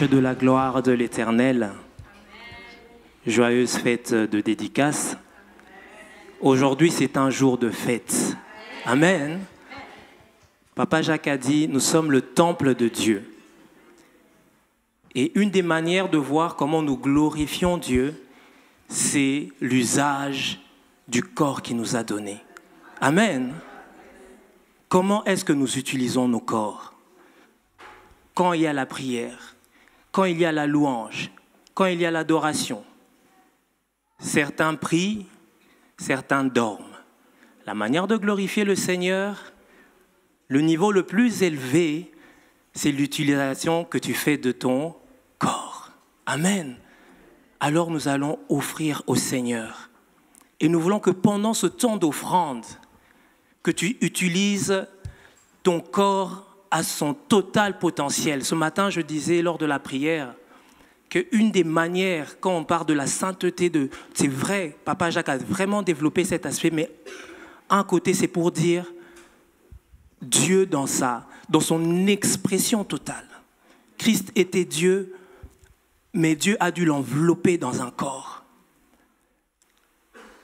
De la gloire de l'Éternel. Joyeuse fête de dédicace. Aujourd'hui, c'est un jour de fête. Amen. Papa Jacques a dit, nous sommes le temple de Dieu. Et une des manières de voir comment nous glorifions Dieu, c'est l'usage du corps qu'il nous a donné. Amen. Comment est-ce que nous utilisons nos corps? Quand il y a la prière, quand il y a la louange, quand il y a l'adoration. Certains prient, certains dorment. La manière de glorifier le Seigneur, le niveau le plus élevé, c'est l'utilisation que tu fais de ton corps. Amen. Alors nous allons offrir au Seigneur. Et nous voulons que pendant ce temps d'offrande, que tu utilises ton corps à son total potentiel. Ce matin, je disais lors de la prière qu'une des manières, quand on parle de la sainteté, de, c'est vrai, Papa Jacques a vraiment développé cet aspect, mais un côté, c'est pour dire Dieu dans sa, dans son expression totale. Christ était Dieu, mais Dieu a dû l'envelopper dans un corps.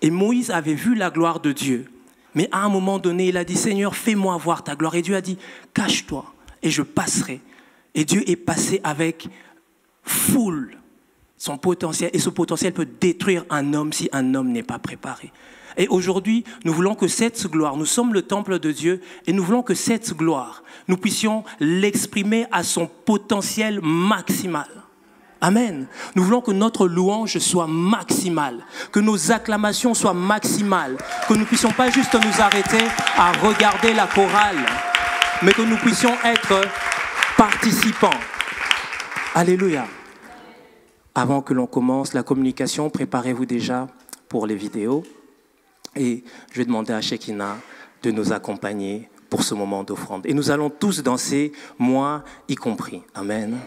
Et Moïse avait vu la gloire de Dieu. Mais à un moment donné, il a dit, Seigneur, fais-moi voir ta gloire. Et Dieu a dit, cache-toi et je passerai. Et Dieu est passé avec foule son potentiel. Et ce potentiel peut détruire un homme si un homme n'est pas préparé. Et aujourd'hui, nous voulons que cette gloire, nous sommes le temple de Dieu, et nous voulons que cette gloire, nous puissions l'exprimer à son potentiel maximal. Amen. Nous voulons que notre louange soit maximale, que nos acclamations soient maximales, que nous ne puissions pas juste nous arrêter à regarder la chorale, mais que nous puissions être participants. Alléluia. Avant que l'on commence la communication, préparez-vous déjà pour les vidéos. Et je vais demander à Shekina de nous accompagner pour ce moment d'offrande. Et nous allons tous danser, moi y compris. Amen.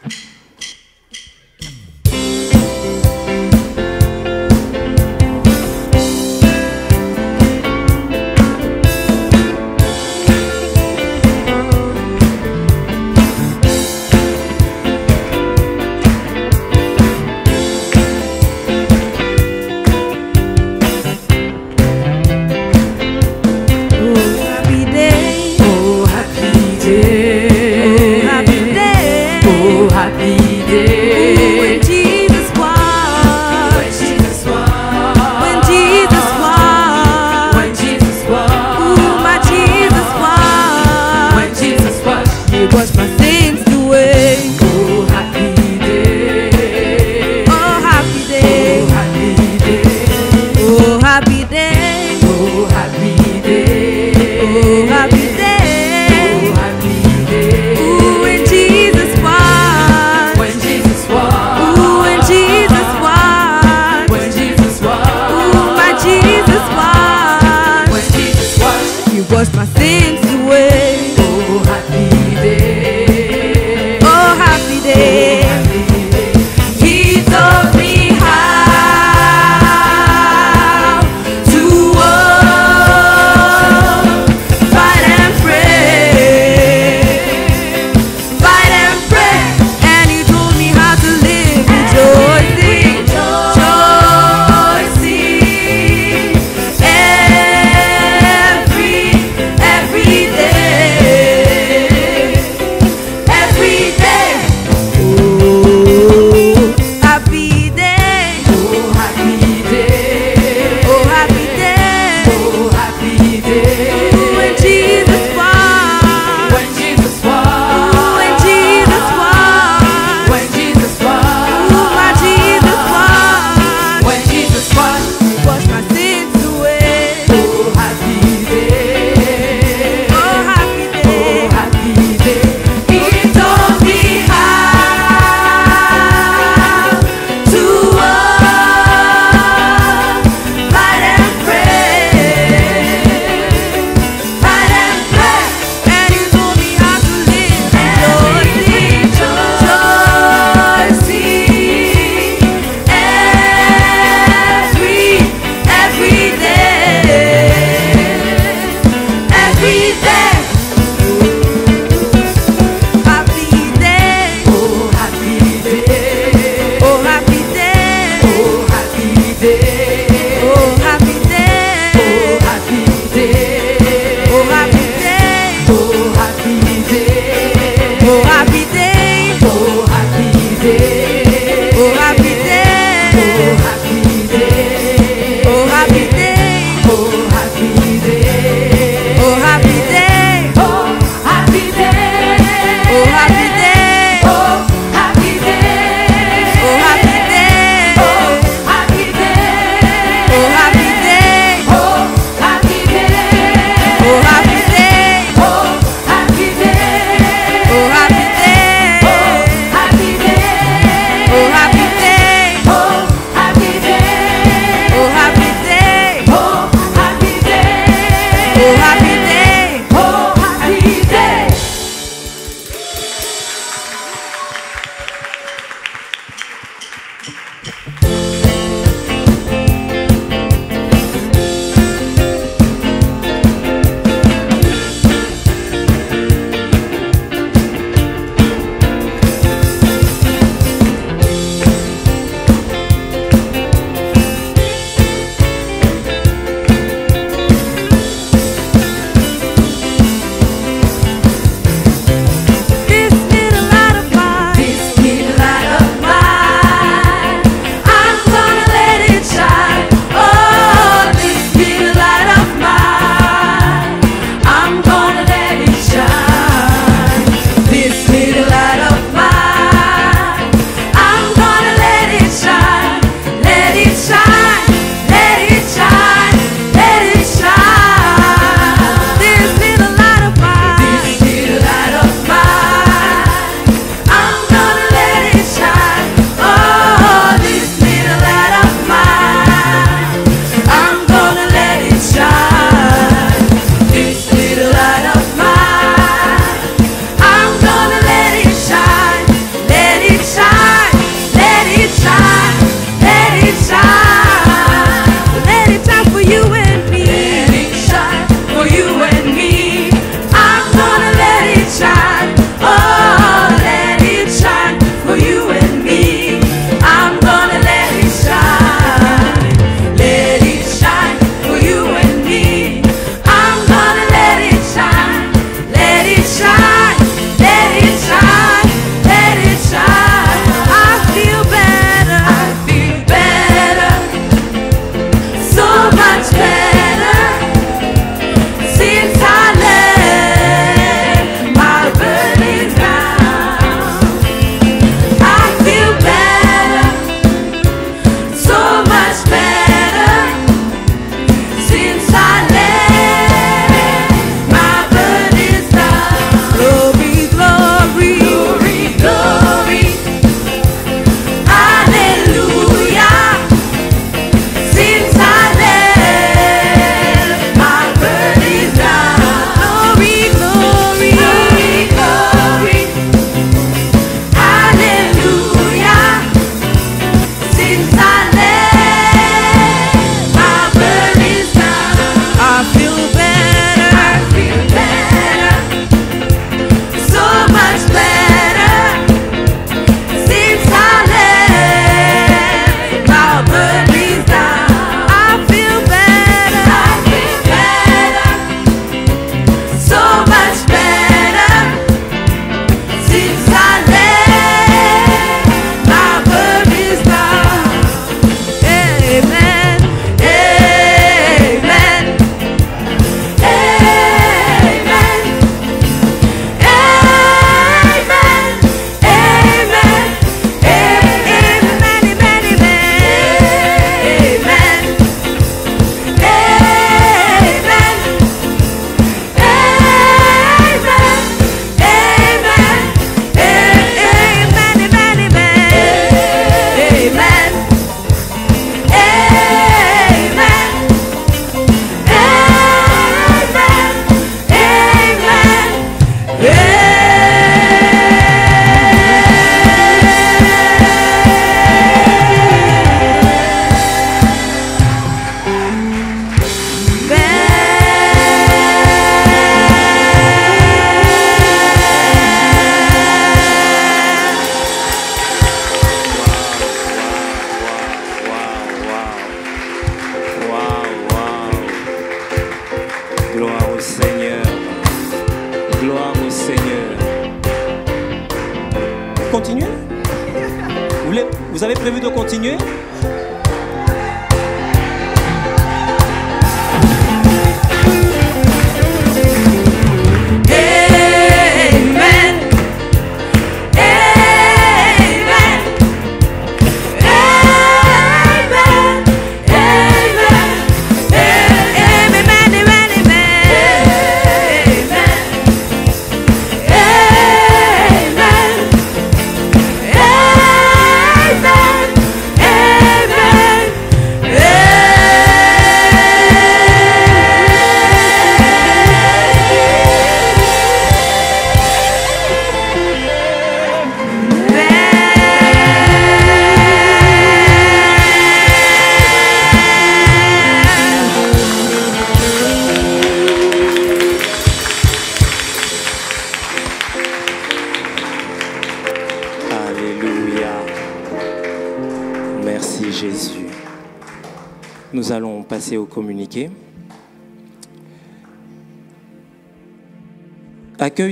Thank (laughs) you.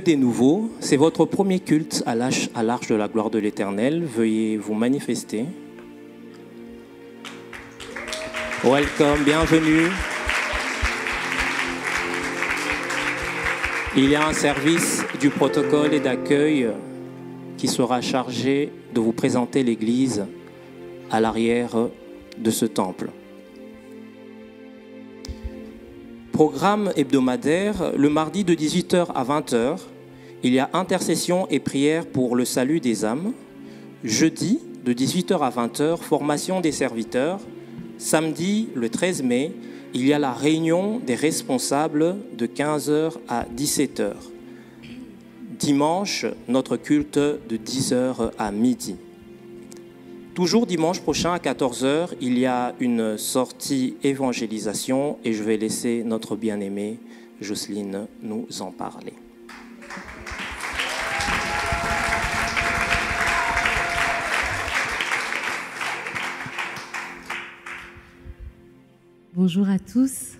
Des nouveaux, c'est votre premier culte à l'Arche de la gloire de l'Éternel. Veuillez vous manifester. Welcome, bienvenue. Il y a un service du protocole et d'accueil qui sera chargé de vous présenter l'Église à l'arrière de ce temple. Programme hebdomadaire, le mardi de 18h à 20h, il y a intercession et prière pour le salut des âmes. Jeudi, de 18h à 20h, formation des serviteurs. Samedi, le 13 mai, il y a la réunion des responsables de 15h à 17h. Dimanche, notre culte de 10h à midi. Toujours dimanche prochain à 14h, il y a une sortie évangélisation et je vais laisser notre bien-aimée Jocelyne nous en parler. Bonjour à tous.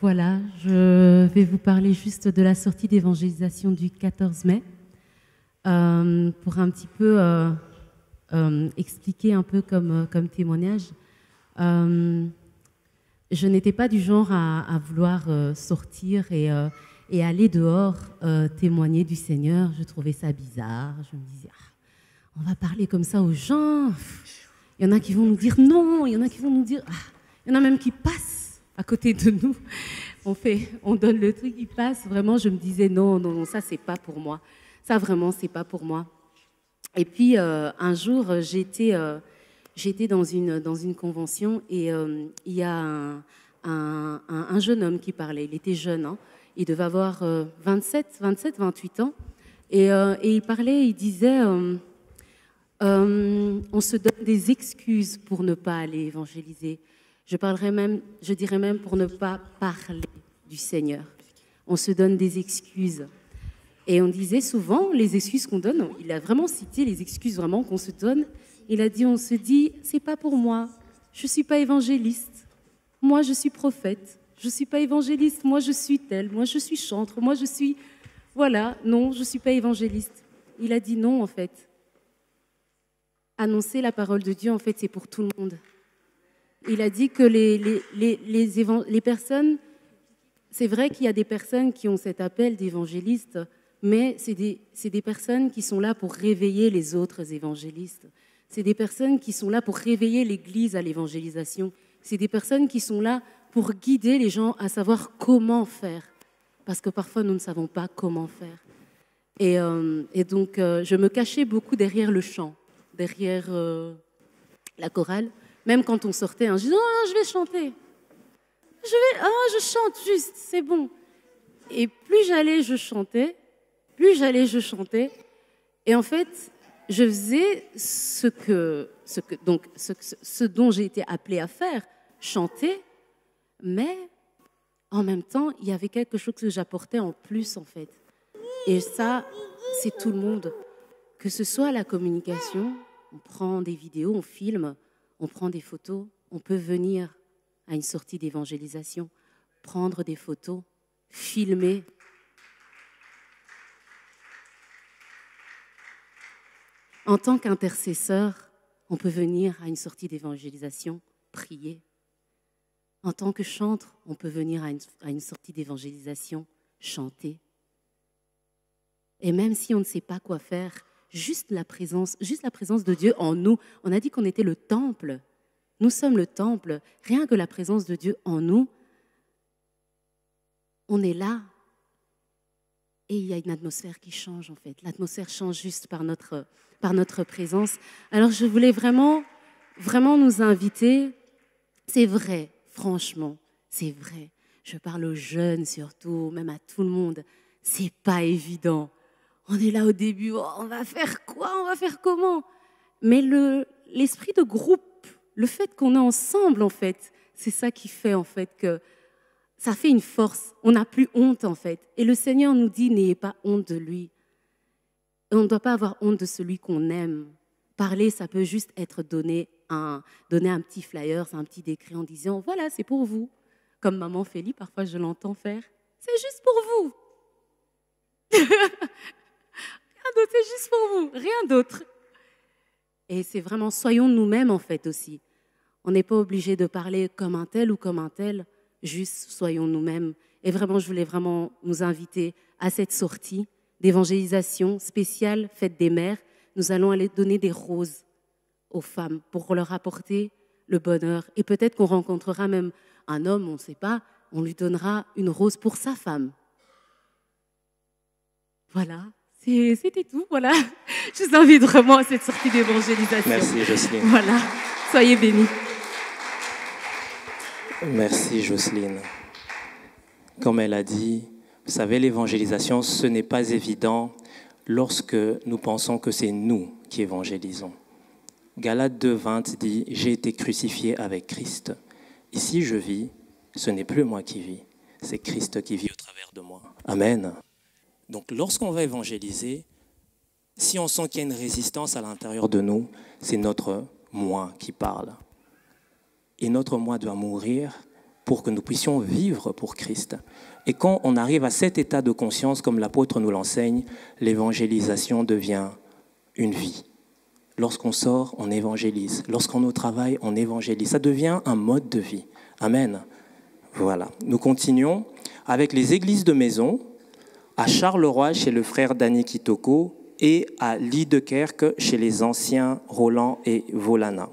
Voilà, je vais vous parler juste de la sortie d'évangélisation du 14 mai euh, pour un petit peu euh, euh, expliquer un peu comme, témoignage. Je n'étais pas du genre à, vouloir sortir et, aller dehors témoigner du Seigneur. Je trouvais ça bizarre. Je me disais, Ah, on va parler comme ça aux gens. Il y en a qui vont nous dire non, il y en a qui vont nous dire. Ah. Il y en a même qui passent à côté de nous. (laughs) On fait, on donne le truc, il passe. Vraiment, je me disais non, non, non, ça c'est pas pour moi. Ça vraiment, c'est pas pour moi. Et puis euh, un jour, euh, j'étais, euh, j'étais dans une dans une convention et il y a un, un, un- un jeune homme qui parlait. Il était jeune, hein. il devait avoir euh, 27, 27, 28 ans. Et il parlait, il disait. Euh, on se donne des excuses pour ne pas aller évangéliser. Je parlerai même, je dirais même pour ne pas parler du Seigneur. On se donne des excuses. Et on disait souvent les excuses qu'on donne. Il a vraiment cité les excuses vraiment qu'on se donne. Il a dit, on se dit, c'est pas pour moi. Je suis pas évangéliste. Moi, je suis prophète. Je suis pas évangéliste. Moi, je suis tel. Moi, je suis chantre. Moi, je suis, voilà. Non, je suis pas évangéliste. Il a dit non en fait annoncer la parole de Dieu, en fait, c'est pour tout le monde. Il a dit que les, les, les, les, personnes, c'est vrai qu'il y a des personnes qui ont cet appel d'évangéliste, mais c'est des, des personnes qui sont là pour réveiller les autres évangélistes. C'est des personnes qui sont là pour réveiller l'Église à l'évangélisation. C'est des personnes qui sont là pour guider les gens à savoir comment faire. Parce que parfois, nous ne savons pas comment faire. Et, euh, et donc, euh, je me cachais beaucoup derrière le chant, derrière euh, la chorale. Même quand on sortait, hein, je disais, non, je vais chanter. Je vais, ah, je chante juste, c'est bon. Et plus j'allais, je chantais. Plus j'allais, je chantais. Et en fait, je faisais ce que, ce que, donc, ce- ce dont j'ai été appelée à faire, chanter, mais en même temps, il y avait quelque chose que j'apportais en plus, en fait. Et ça, c'est tout le monde. Que ce soit la communication, on prend des vidéos, on filme, on prend des photos, on peut venir à une sortie d'évangélisation, prendre des photos, filmer. En tant qu'intercesseur, on peut venir à une sortie d'évangélisation, prier. En tant que chantre, on peut venir à une, à une sortie d'évangélisation, chanter. Et même si on ne sait pas quoi faire, juste la présence, juste la présence de Dieu en nous. On a dit qu'on était le temple. Nous sommes le temple. Rien que la présence de Dieu en nous, on est là. Et il y a une atmosphère qui change en fait. L'atmosphère change juste par notre, par notre présence. Alors je voulais vraiment, vraiment nous inviter. C'est vrai, franchement, c'est vrai. Je parle aux jeunes surtout, même à tout le monde. C'est pas évident. On est là au début, oh, on va faire quoi, on va faire comment? Mais le, l'esprit de groupe, le fait qu'on est ensemble en fait, c'est ça qui fait en fait que ça fait une force. On n'a plus honte en fait. Et le Seigneur nous dit, n'ayez pas honte de lui. On ne doit pas avoir honte de celui qu'on aime. Parler, ça peut juste être donner un, donner un petit flyer, un petit décret en disant, voilà, c'est pour vous. Comme maman Félie, parfois je l'entends faire. C'est juste pour vous. (laughs) D'autre, c'est juste pour vous, rien d'autre. Et c'est vraiment, soyons nous-mêmes en fait aussi. On n'est pas obligé de parler comme un tel ou comme un tel, juste soyons nous-mêmes. Et vraiment, je voulais vraiment nous inviter à cette sortie d'évangélisation spéciale, fête des mères. Nous allons aller donner des roses aux femmes pour leur apporter le bonheur. Et peut-être qu'on rencontrera même un homme, on ne sait pas, on lui donnera une rose pour sa femme. Voilà, c'était tout. Voilà, (laughs) je vous invite vraiment à cette sortie d'évangélisation. Merci Jocelyne. Voilà, soyez bénis. Merci Jocelyne. Comme elle a dit, vous savez, l'évangélisation, ce n'est pas évident lorsque nous pensons que c'est nous qui évangélisons. Galates 2.20 dit, J'ai été crucifié avec Christ. Ici je vis, ce n'est plus moi qui vis, c'est Christ qui vit au travers de moi. Amen. Donc lorsqu'on va évangéliser, si on sent qu'il y a une résistance à l'intérieur de nous, c'est notre moi qui parle et notre moi doit mourir pour que nous puissions vivre pour Christ. Et quand on arrive à cet état de conscience, comme l'apôtre nous l'enseigne, l'évangélisation devient une vie. Lorsqu'on sort, on évangélise. Lorsqu'on est au travail, on évangélise. Ça devient un mode de vie. Amen. Voilà. Nous continuons avec les églises de maison à Charleroi chez le frère Danny Kitoko et à Liedekerk chez les anciens Roland et Volana.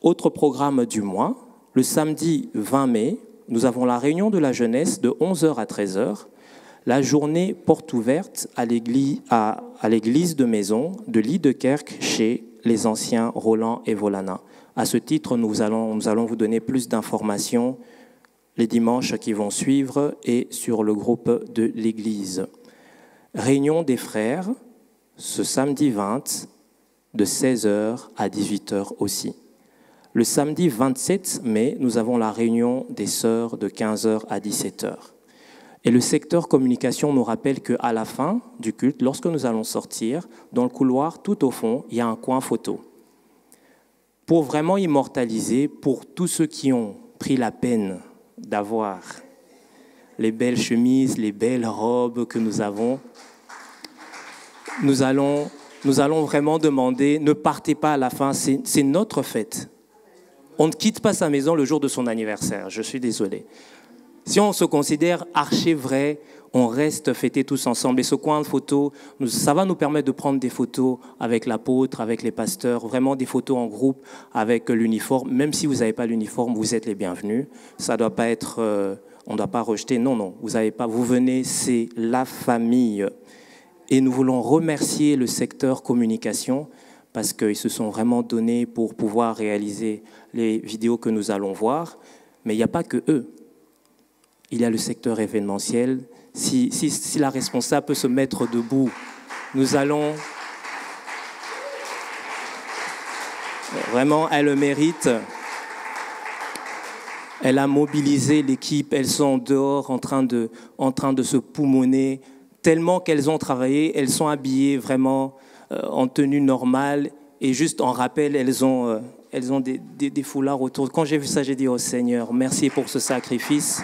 Autre programme du mois, le samedi 20 mai, nous avons la réunion de la jeunesse de 11h à 13h, la journée porte ouverte à l'église, de maison de Liedekerk chez les anciens Roland et Volana. À ce titre, nous allons vous donner plus d'informations les dimanches qui vont suivre et sur le groupe de l'église. Réunion des frères, ce samedi 20, de 16h à 18h aussi. Le samedi 27 mai, nous avons la réunion des sœurs de 15h à 17h. Et le secteur communication nous rappelle qu'à la fin du culte, lorsque nous allons sortir, dans le couloir, tout au fond, il y a un coin photo. Pour vraiment immortaliser, pour tous ceux qui ont pris la peine d'avoir les belles chemises, les belles robes que nous avons, nous allons, nous allons vraiment demander, ne partez pas à la fin, c'est notre fête. On ne quitte pas sa maison le jour de son anniversaire, je suis désolé. Si on se considère archi vrai, on reste fêter tous ensemble. Et ce coin de photos, ça va nous permettre de prendre des photos avec l'apôtre, avec les pasteurs, vraiment des photos en groupe avec l'uniforme. Même si vous n'avez pas l'uniforme, vous êtes les bienvenus. Ça doit pas être, euh, on ne doit pas rejeter. Non, non, vous avez pas. Vous venez, c'est la famille. Et nous voulons remercier le secteur communication parce qu'ils se sont vraiment donnés pour pouvoir réaliser les vidéos que nous allons voir. Mais il n'y a pas que eux. Il y a le secteur événementiel. Si, la responsable peut se mettre debout, nous allons... Vraiment, elle le mérite. Elle a mobilisé l'équipe. Elles sont dehors en train de, se poumonner. Tellement qu'elles ont travaillé, elles sont habillées vraiment euh, en tenue normale. Et juste en rappel, elles ont, euh, des, foulards autour. Quand j'ai vu ça, j'ai dit, oh Seigneur, merci pour ce sacrifice.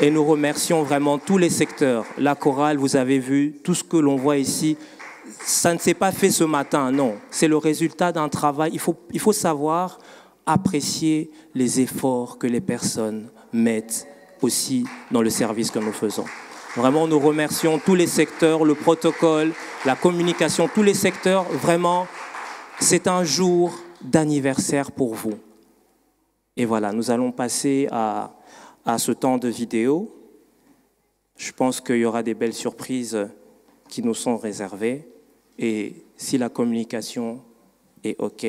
Et nous remercions vraiment tous les secteurs. La chorale, vous avez vu, tout ce que l'on voit ici, ça ne s'est pas fait ce matin, non. C'est le résultat d'un travail. Il faut, il faut savoir apprécier les efforts que les personnes mettent aussi dans le service que nous faisons. Vraiment, nous remercions tous les secteurs, le protocole, la communication, tous les secteurs. Vraiment, c'est un jour d'anniversaire pour vous. Et voilà, nous allons passer à, à ce temps de vidéo. Je pense qu'il y aura des belles surprises qui nous sont réservées. Et si la communication est OK,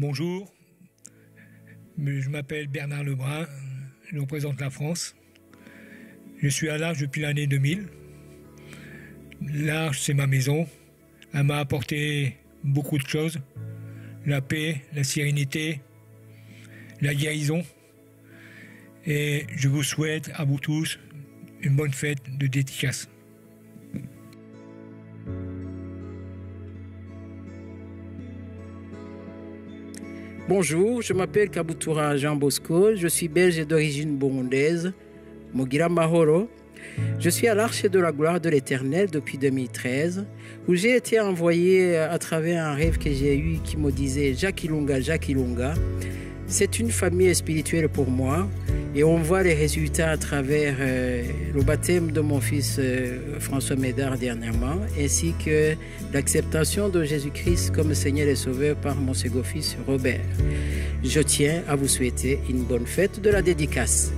Bonjour, je m'appelle Bernard Lebrun, je représente la France. Je suis à l'Arche depuis l'année 2000. L'Arche, c'est ma maison. Elle m'a apporté beaucoup de choses. La paix, la sérénité, la guérison. Et je vous souhaite à vous tous une bonne fête de dédicace. Bonjour, je m'appelle Kaboutoura Jean Bosco, je suis belge d'origine burundaise, Mogira Mahoro. Je suis à l'Arche de la gloire de l'Éternel depuis 2013, où j'ai été envoyé à travers un rêve que j'ai eu qui me disait Jacques Ilunga, Jacques Ilunga. C'est une famille spirituelle pour moi et on voit les résultats à travers euh, le baptême de mon fils euh, François Médard dernièrement, ainsi que l'acceptation de Jésus-Christ comme Seigneur et Sauveur par mon second fils Robert. Je tiens à vous souhaiter une bonne fête de la dédicace.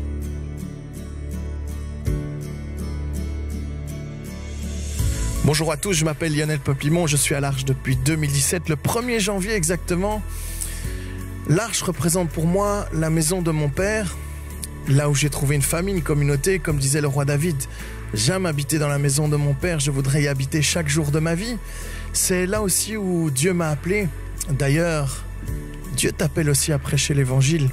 Bonjour à tous, je m'appelle Lionel Popimon, je suis à l'Arche depuis 2017, le 1er janvier exactement. L'Arche représente pour moi la maison de mon père, là où j'ai trouvé une famille, une communauté, comme disait le roi David. J'aime habiter dans la maison de mon père, je voudrais y habiter chaque jour de ma vie. C'est là aussi où Dieu m'a appelé. D'ailleurs, Dieu t'appelle aussi à prêcher l'évangile.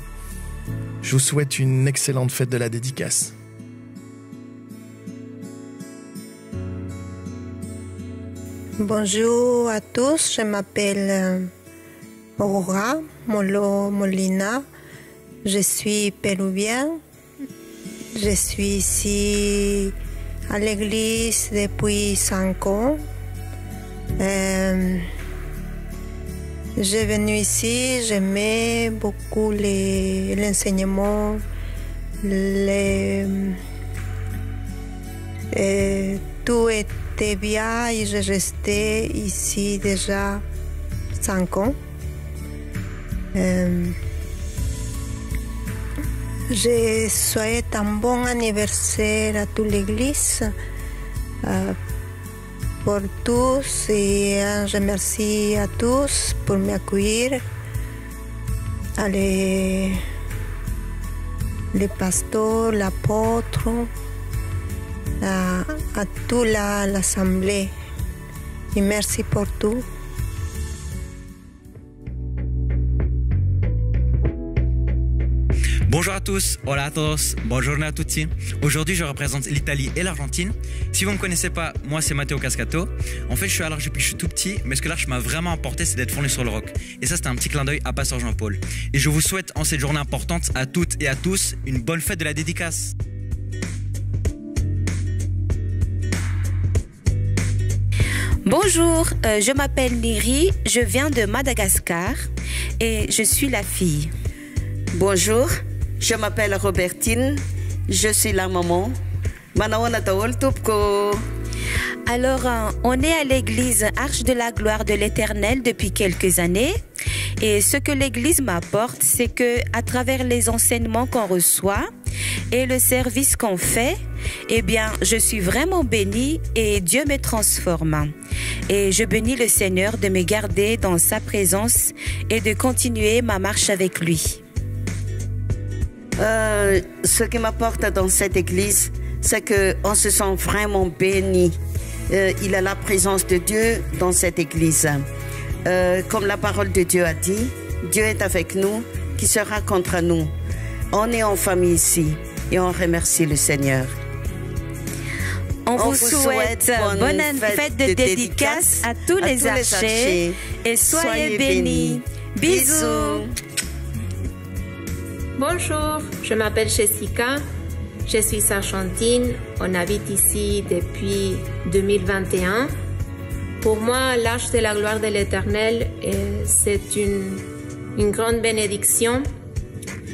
Je vous souhaite une excellente fête de la dédicace. Bonjour à tous, je m'appelle euh, Aurora Molo Molina. Je suis péruvien. Je suis ici à l'église depuis 5 ans. Euh, j'ai venu ici, j'aimais beaucoup l'enseignement, les, euh, tout était bien et je restais ici déjà 5 ans. Euh, je souhaite un bon anniversaire à toute l'église, euh, pour tous et euh, je remercie à tous pour m'accueillir, les, les pasteurs, l'apôtre, à, à toute la- l'assemblée. Et merci pour tout. Bonjour à tous, hola a todos, buongiorno a tutti. Aujourd'hui, je représente l'Italie et l'Argentine. Si vous ne me connaissez pas, moi c'est Matteo Cascato. En fait, je suis à l'Arche depuis que je suis tout petit, mais ce que l'Arche m'a vraiment apporté, c'est d'être fondé sur le rock. Et ça, c'était un petit clin d'œil à Pasteur Jean-Paul. Et je vous souhaite en cette journée importante à toutes et à tous une bonne fête de la dédicace. Bonjour, euh, je m'appelle Niri, je viens de Madagascar et je suis la fille. Bonjour, je m'appelle Robertine, je suis la maman. Alors, euh, on est à l'église Arche de la gloire de l'Éternel depuis quelques années. Et ce que l'église m'apporte, c'est que à travers les enseignements qu'on reçoit et le service qu'on fait, eh bien, je suis vraiment bénie et Dieu me transforme. Et je bénis le Seigneur de me garder dans sa présence et de continuer ma marche avec lui. Euh, ce qui m'apporte dans cette église, c'est qu'on se sent vraiment béni. Euh, il a la présence de Dieu dans cette église. Euh, comme la parole de Dieu a dit, Dieu est avec nous, qui sera contre nous. On est en famille ici et on remercie le Seigneur. On, vous, souhaite, bonne, fête de dédicace à tous les archers et soyez bénis. Bisous. Bonjour, je m'appelle Jessica. Je suis argentine. On habite ici depuis 2021. Pour moi, l'Arche de la gloire de l'Éternel, euh, c'est une, une grande bénédiction.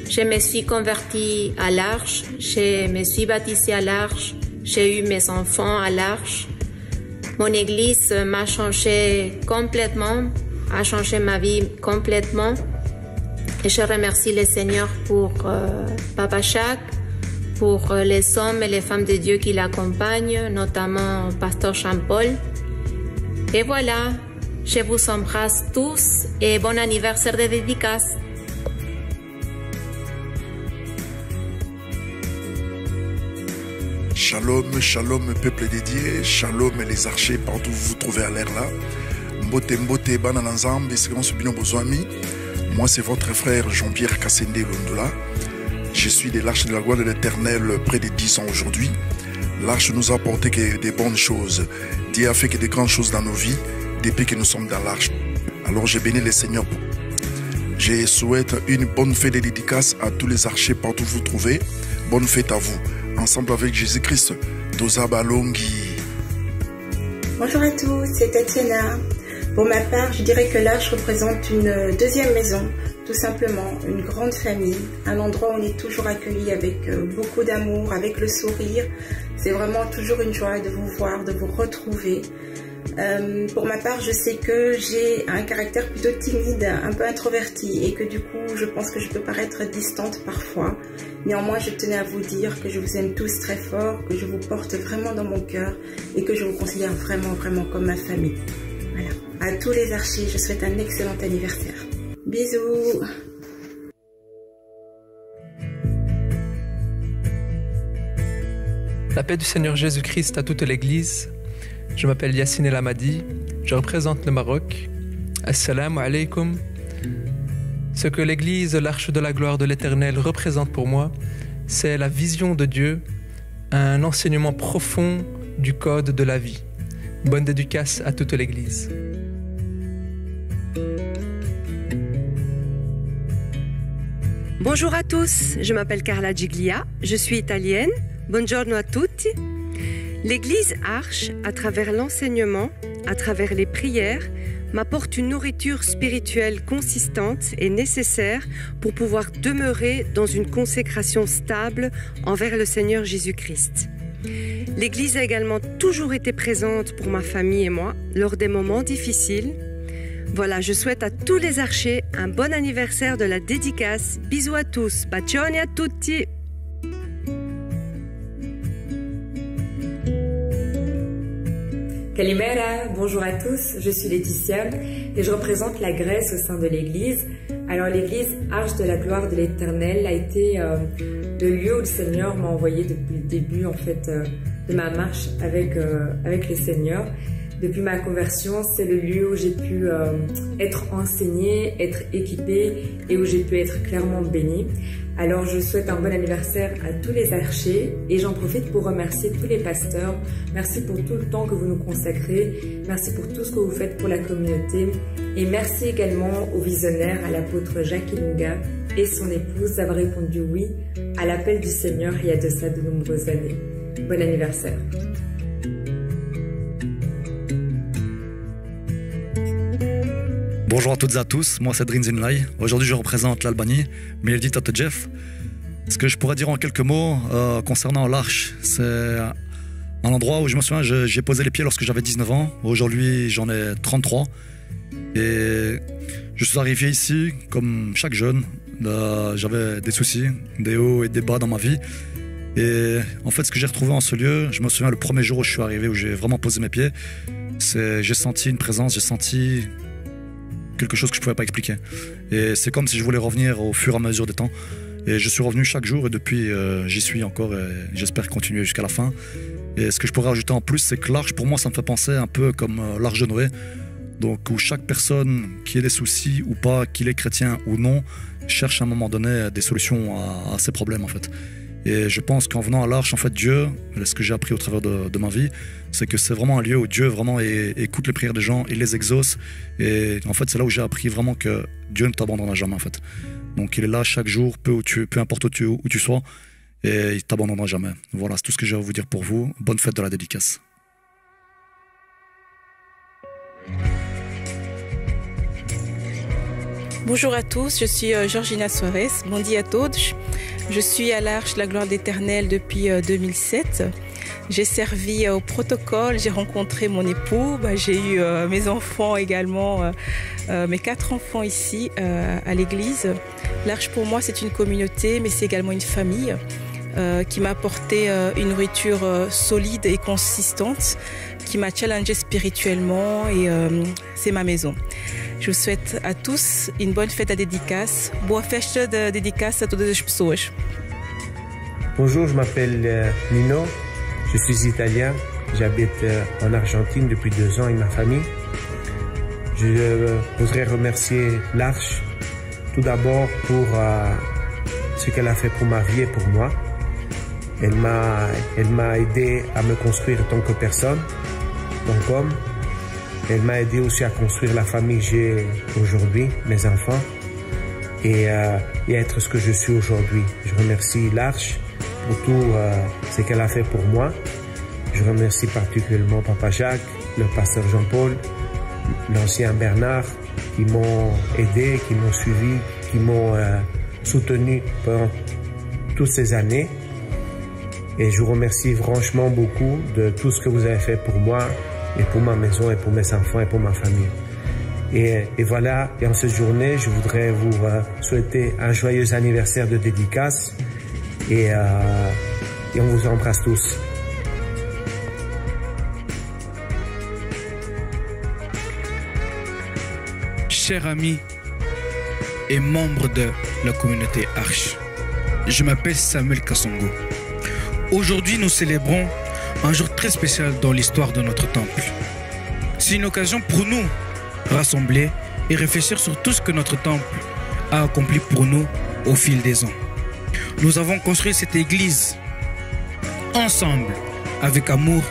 Je me suis convertie à l'Arche. Je me suis baptisée à l'Arche. J'ai eu mes enfants à l'Arche. Mon église m'a changé complètement, a changé ma vie complètement. Et je remercie le Seigneur pour euh, Papa Jacques, pour euh, les hommes et les femmes de Dieu qui l'accompagnent, notamment Pasteur Jean-Paul. Et voilà, je vous embrasse tous et bon anniversaire de dédicace. Shalom, shalom, peuple dédié, shalom les archers partout où vous vous trouvez à l'air là. Mbote mbote banana nzambe, c'est comment Bozwami. Moi, c'est votre frère Jean-Pierre Kassende Londula. Je suis de l'Arche de la gloire de l'Éternel près de 10 ans aujourd'hui. L'Arche nous a apporté que des bonnes choses. Dieu a fait que des grandes choses dans nos vies depuis que nous sommes dans l'Arche. Alors, j'ai béni le Seigneur. Je souhaite une bonne fête de dédicace à tous les archers partout où vous trouvez. Bonne fête à vous. Ensemble avec Jésus-Christ. Doza Balongi. Bonjour à tous, c'est Tatiana. Pour ma part, je dirais que l'Arche représente une deuxième maison, tout simplement, une grande famille, un endroit où on est toujours accueilli avec euh, beaucoup d'amour, avec le sourire. C'est vraiment toujours une joie de vous voir, de vous retrouver. Euh, pour ma part, je sais que j'ai un caractère plutôt timide, un peu introverti et que du coup, je pense que je peux paraître distante parfois. Néanmoins, je tenais à vous dire que je vous aime tous très fort, que je vous porte vraiment dans mon cœur et que je vous considère vraiment, vraiment comme ma famille. Voilà. À tous les archers, je souhaite un excellent anniversaire. Bisous La paix du Seigneur Jésus-Christ à toute l'Église. Je m'appelle Yassine El Amadi. Je représente le Maroc. Assalamu alaikum. Ce que l'Église, l'Arche de la gloire de l'Éternel, représente pour moi, c'est la vision de Dieu, un enseignement profond du code de la vie. Bonne dédicace à toute l'Église. Bonjour à tous, je m'appelle Carla Giglia, je suis italienne. Buongiorno a tutti. L'Église Arche, à travers l'enseignement, à travers les prières, m'apporte une nourriture spirituelle consistante et nécessaire pour pouvoir demeurer dans une consécration stable envers le Seigneur Jésus-Christ. L'Église a également toujours été présente pour ma famille et moi lors des moments difficiles. Voilà, je souhaite à tous les archers un bon anniversaire de la dédicace. Bisous à tous. Bacioni a tutti. Bonjour à tous, je suis Laetitia et je représente la Grèce au sein de l'Église. Alors l'Église Arche de la gloire de l'Éternel a été euh, le lieu où le Seigneur m'a envoyé depuis le début en fait euh, de ma marche avec, euh, avec le Seigneur. Depuis ma conversion, c'est le lieu où j'ai pu euh, être enseignée, être équipée et où j'ai pu être clairement bénie. Alors je souhaite un bon anniversaire à tous les archers et j'en profite pour remercier tous les pasteurs. Merci pour tout le temps que vous nous consacrez. Merci pour tout ce que vous faites pour la communauté. Et merci également au visionnaire, à l'apôtre Jacques Ilunga et son épouse d'avoir répondu oui à l'appel du Seigneur il y a de ça de nombreuses années. Bon anniversaire. Bonjour à toutes et à tous, moi c'est Drin Zinlai. Aujourd'hui je représente l'Albanie, Tate Jeff. Ce que je pourrais dire en quelques mots euh, concernant l'Arche, c'est un endroit où je me souviens, j'ai posé les pieds lorsque j'avais 19 ans. Aujourd'hui j'en ai 33. Et je suis arrivé ici comme chaque jeune. Euh, j'avais des soucis, des hauts et des bas dans ma vie. Et en fait, ce que j'ai retrouvé en ce lieu, je me souviens le premier jour où je suis arrivé, où j'ai vraiment posé mes pieds, c'est j'ai senti une présence, j'ai senti quelque chose que je pouvais pas expliquer. Et c'est comme si je voulais revenir au fur et à mesure des temps. Et je suis revenu chaque jour et depuis, euh, j'y suis encore et j'espère continuer jusqu'à la fin. Et ce que je pourrais rajouter en plus, c'est que l'arche, pour moi, ça me fait penser un peu comme euh, l'arche de Noé. Donc, où chaque personne qui ait des soucis ou pas, qu'il est chrétien ou non, cherche à un moment donné des solutions à ses problèmes, en fait. Et je pense qu'en venant à l'arche, en fait, Dieu, ce que j'ai appris au travers de, ma vie, c'est que c'est vraiment un lieu où Dieu vraiment écoute les prières des gens, il les exauce. Et en fait, c'est là où j'ai appris vraiment que Dieu ne t'abandonnera jamais, en fait. Donc, il est là chaque jour, peu, importe où tu, où tu sois, et il t'abandonnera jamais. Voilà, c'est tout ce que j'ai à vous dire pour vous. Bonne fête de la dédicace. Bonjour à tous, je suis euh, Georgina Soares, bon dia a todos. Je suis à l'Arche la Gloire d'Éternel depuis euh, 2007. J'ai servi euh, au protocole, j'ai rencontré mon époux, bah, j'ai eu euh, mes enfants également, euh, euh, mes quatre enfants ici euh, à l'église. L'Arche pour moi c'est une communauté, mais c'est également une famille euh, qui m'a apporté euh, une nourriture euh, solide et consistante, qui m'a challengé spirituellement et c'est ma maison. Je vous souhaite à tous une bonne fête à dédicace. Boa festa de dédicace a todas as pessoas. Bonjour, je m'appelle Nino, je suis italien, j'habite en Argentine depuis deux ans avec ma famille. Je voudrais remercier l'Arche tout d'abord pour ce qu'elle a fait pour ma vie et pour moi. Elle m'a, elle m'a aidé à me construire tant que personne, tant qu'homme. Elle m'a aidé aussi à construire la famille j'ai aujourd'hui, mes enfants, et, euh, être ce que je suis aujourd'hui. Je remercie l'Arche pour tout euh, ce qu'elle a fait pour moi. Je remercie particulièrement Papa Jacques, le pasteur Jean-Paul, l'ancien Bernard, qui m'ont aidé, qui m'ont suivi, qui m'ont euh, soutenu pendant toutes ces années. Et je vous remercie franchement beaucoup de tout ce que vous avez fait pour moi et pour ma maison et pour mes enfants et pour ma famille. Et, voilà, et en cette journée, je voudrais vous euh, souhaiter un joyeux anniversaire de dédicace euh, et on vous embrasse tous. Chers amis et membres de la communauté Arche, je m'appelle Samuel Kassongo. Aujourd'hui, nous célébrons un jour très spécial dans l'histoire de notre temple. C'est une occasion pour nous rassembler et réfléchir sur tout ce que notre temple a accompli pour nous au fil des ans. Nous avons construit cette église ensemble avec amour,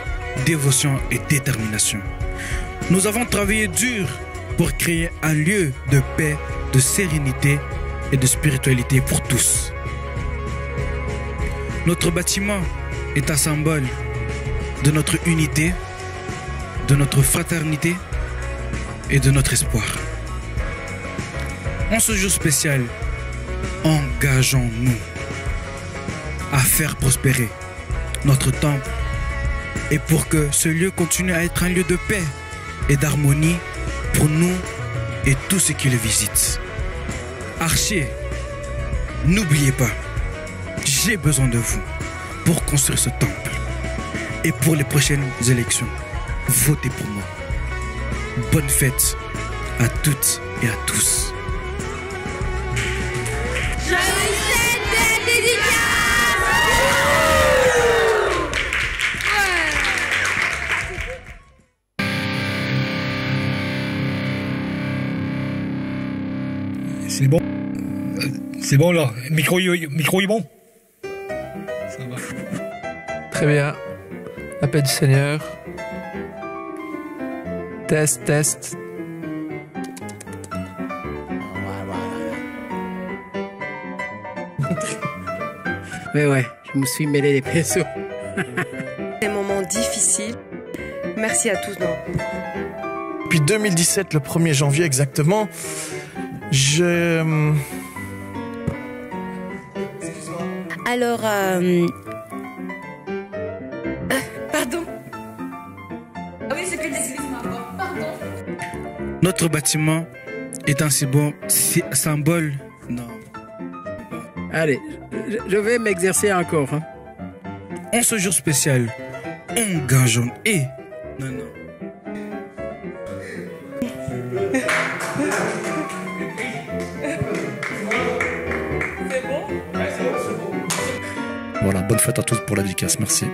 dévotion et détermination. Nous avons travaillé dur pour créer un lieu de paix, de sérénité et de spiritualité pour tous. Notre bâtiment est un symbole de notre unité, de notre fraternité et de notre espoir. En ce jour spécial, engageons-nous à faire prospérer notre temple et pour que ce lieu continue à être un lieu de paix et d'harmonie pour nous et tous ceux qui le visitent. Archer, n'oubliez pas, j'ai besoin de vous pour construire ce temple. Et pour les prochaines élections, votez pour moi. Bonne fête à toutes et à tous. C'est bon Euh, C'est bon là Micro, micro est bon? Très bien. La paix du Seigneur. Test, test. Ouais, ouais, je me suis mêlé les pinceaux. Des moments difficiles. Merci à tous. Non. Depuis 2017, le 1er janvier exactement, je... Alors, euh, Notre bâtiment est un symbole, sy- symbole non. Allez, je, vais m'exercer encore. hein. En ce jour spécial, engageons et non non. C'est bon voilà, bonne fête à tous pour la dédicace. Merci.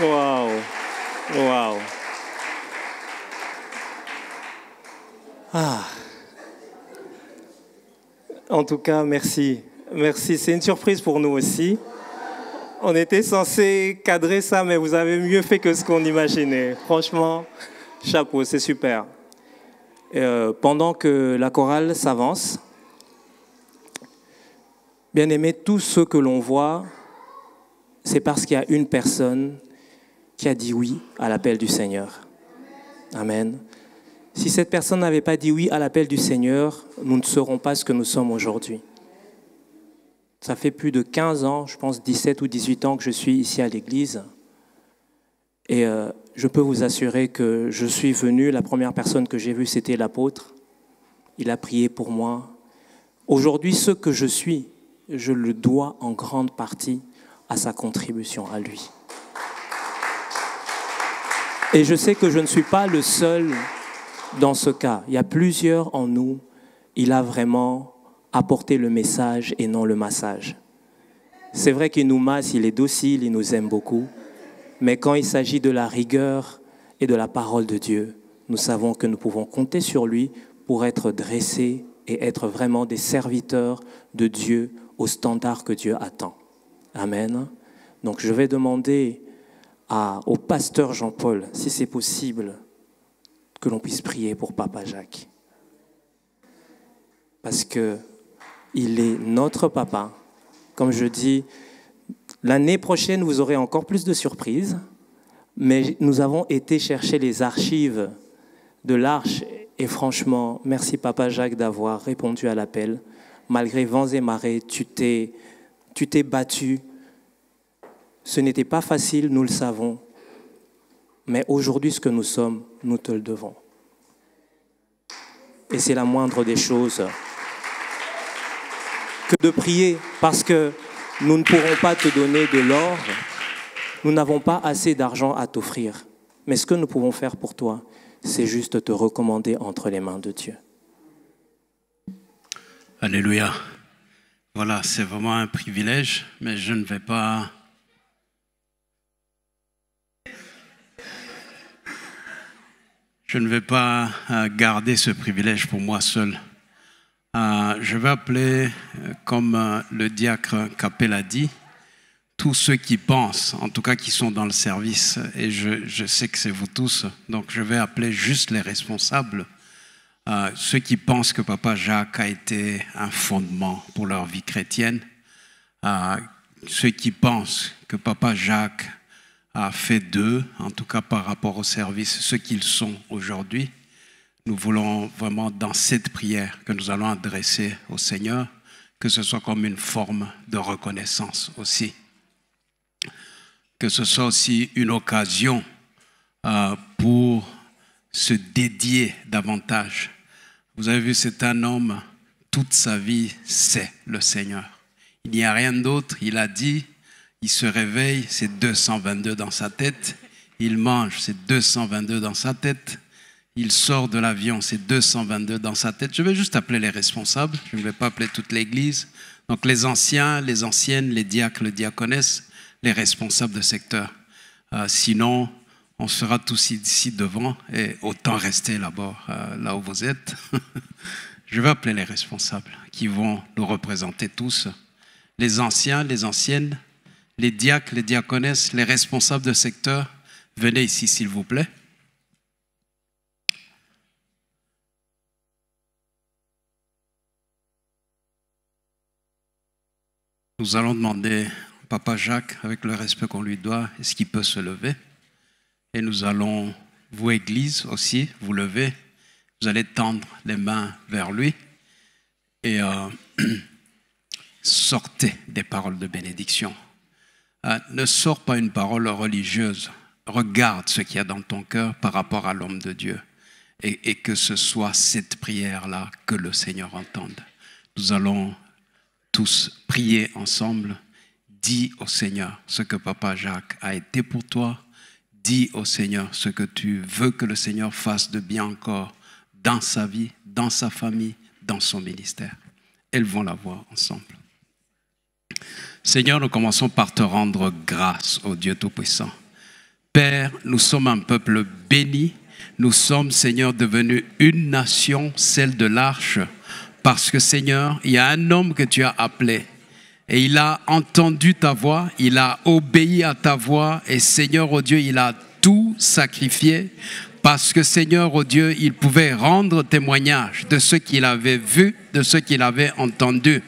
Waouh, waouh. Ah. En tout cas, merci. Merci, c'est une surprise pour nous aussi. On était censé cadrer ça, mais vous avez mieux fait que ce qu'on imaginait. Franchement, chapeau, c'est super. Euh, pendant que la chorale s'avance, bien aimé, tout ce que l'on voit, c'est parce qu'il y a une personne qui a dit oui à l'appel du Seigneur. Amen. Si cette personne n'avait pas dit oui à l'appel du Seigneur, nous ne serons pas ce que nous sommes aujourd'hui. Ça fait plus de 15 ans, je pense 17 ou 18 ans que je suis ici à l'église. Et euh, je peux vous assurer que je suis venu, la première personne que j'ai vue, c'était l'apôtre. Il a prié pour moi. Aujourd'hui, ce que je suis, je le dois en grande partie à sa contribution, à lui. Et je sais que je ne suis pas le seul dans ce cas. Il y a plusieurs en nous. Il a vraiment apporté le message et non le massage. C'est vrai qu'il nous masse, il est docile, il nous aime beaucoup. Mais quand il s'agit de la rigueur et de la parole de Dieu, nous savons que nous pouvons compter sur lui pour être dressés et être vraiment des serviteurs de Dieu au standard que Dieu attend. Amen. Donc je vais demander au pasteur Jean-Paul, si c'est possible, que l'on puisse prier pour Papa Jacques. Parce que il est notre papa. Comme je dis, l'année prochaine, vous aurez encore plus de surprises. Mais nous avons été chercher les archives de l'Arche. Et franchement, merci Papa Jacques d'avoir répondu à l'appel. Malgré vents et marées, tu t'es, tu t'es battu. Ce n'était pas facile, nous le savons. Mais aujourd'hui, ce que nous sommes, nous te le devons. Et c'est la moindre des choses que de prier parce que nous ne pourrons pas te donner de l'or, nous n'avons pas assez d'argent à t'offrir. Mais ce que nous pouvons faire pour toi, c'est juste te recommander entre les mains de Dieu. Alléluia. Voilà, c'est vraiment un privilège, mais je ne vais pas... Je ne vais pas euh, garder ce privilège pour moi seul. Euh, je vais appeler, euh, comme euh, le diacre Capel a dit, tous ceux qui pensent, en tout cas qui sont dans le service, et je, sais que c'est vous tous, donc je vais appeler juste les responsables, ceux qui pensent que Papa Jacques a été un fondement pour leur vie chrétienne, ceux qui pensent que Papa Jacques a fait d'eux, en tout cas par rapport au service, ce qu'ils sont aujourd'hui. Nous voulons vraiment, dans cette prière que nous allons adresser au Seigneur, que ce soit comme une forme de reconnaissance aussi. Que ce soit aussi une occasion euh, pour se dédier davantage. Vous avez vu, c'est un homme, toute sa vie, c'est le Seigneur. Il n'y a rien d'autre. Il a dit, il se réveille, c'est 222 dans sa tête. Il mange, c'est 222 dans sa tête. Il sort de l'avion, c'est 222 dans sa tête. Je vais juste appeler les responsables, je ne vais pas appeler toute l'Église. Donc les anciens, les anciennes, les diacres, les diaconesses, les responsables de secteur. Euh, sinon, on sera tous ici devant et autant rester là-bas, euh, là où vous êtes. (laughs) je vais appeler les responsables qui vont nous représenter tous. Les anciens, les anciennes, les diacres, les diaconesses, les responsables de secteur. Venez ici, s'il vous plaît. Nous allons demander à Papa Jacques, avec le respect qu'on lui doit, est-ce qu'il peut se lever? Et nous allons, vous Église aussi, vous lever. Vous allez tendre les mains vers lui et euh, (clears throat) sortez des paroles de bénédiction. Euh, ne sors pas une parole religieuse. Regarde ce qu'il y a dans ton cœur par rapport à l'homme de Dieu. et, et que ce soit cette prière-là que le Seigneur entende. Nous allons tous prier ensemble. Dis au Seigneur ce que Papa Jacques a été pour toi. Dis au Seigneur ce que tu veux que le Seigneur fasse de bien encore dans sa vie, dans sa famille, dans son ministère. Élevons la voix ensemble. Seigneur, nous commençons par te rendre grâce au Dieu Tout-Puissant. Père, nous sommes un peuple béni. Nous sommes, Seigneur, devenus une nation, celle de l'arche, parce que, Seigneur, il y a un homme que tu as appelé. Et il a entendu ta voix, il a obéi à ta voix, et Seigneur, oh Dieu, il a tout sacrifié parce que Seigneur, oh Dieu, il pouvait rendre témoignage de ce qu'il avait vu, de ce qu'il avait entendu.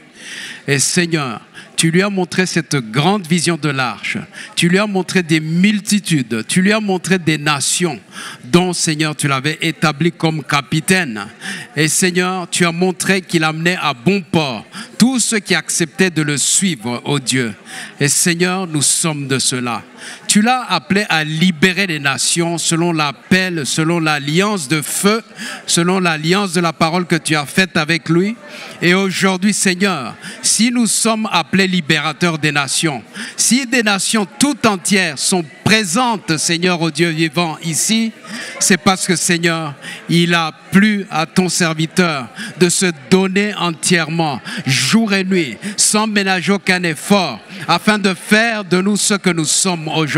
Et Seigneur, tu lui as montré cette grande vision de l'arche. Tu lui as montré des multitudes. Tu lui as montré des nations dont, Seigneur, tu l'avais établi comme capitaine. Et Seigneur, tu as montré qu'il amenait à bon port tous ceux qui acceptaient de le suivre, ô Dieu. Et Seigneur, nous sommes de cela. Tu l'as appelé à libérer les nations selon l'appel, selon l'alliance de feu, selon l'alliance de la parole que tu as faite avec lui. Et aujourd'hui, Seigneur, si nous sommes appelés libérateurs des nations, si des nations tout entières sont présentes, Seigneur, au Dieu vivant ici, c'est parce que, Seigneur, il a plu à ton serviteur de se donner entièrement, jour et nuit, sans ménager aucun effort, afin de faire de nous ce que nous sommes aujourd'hui.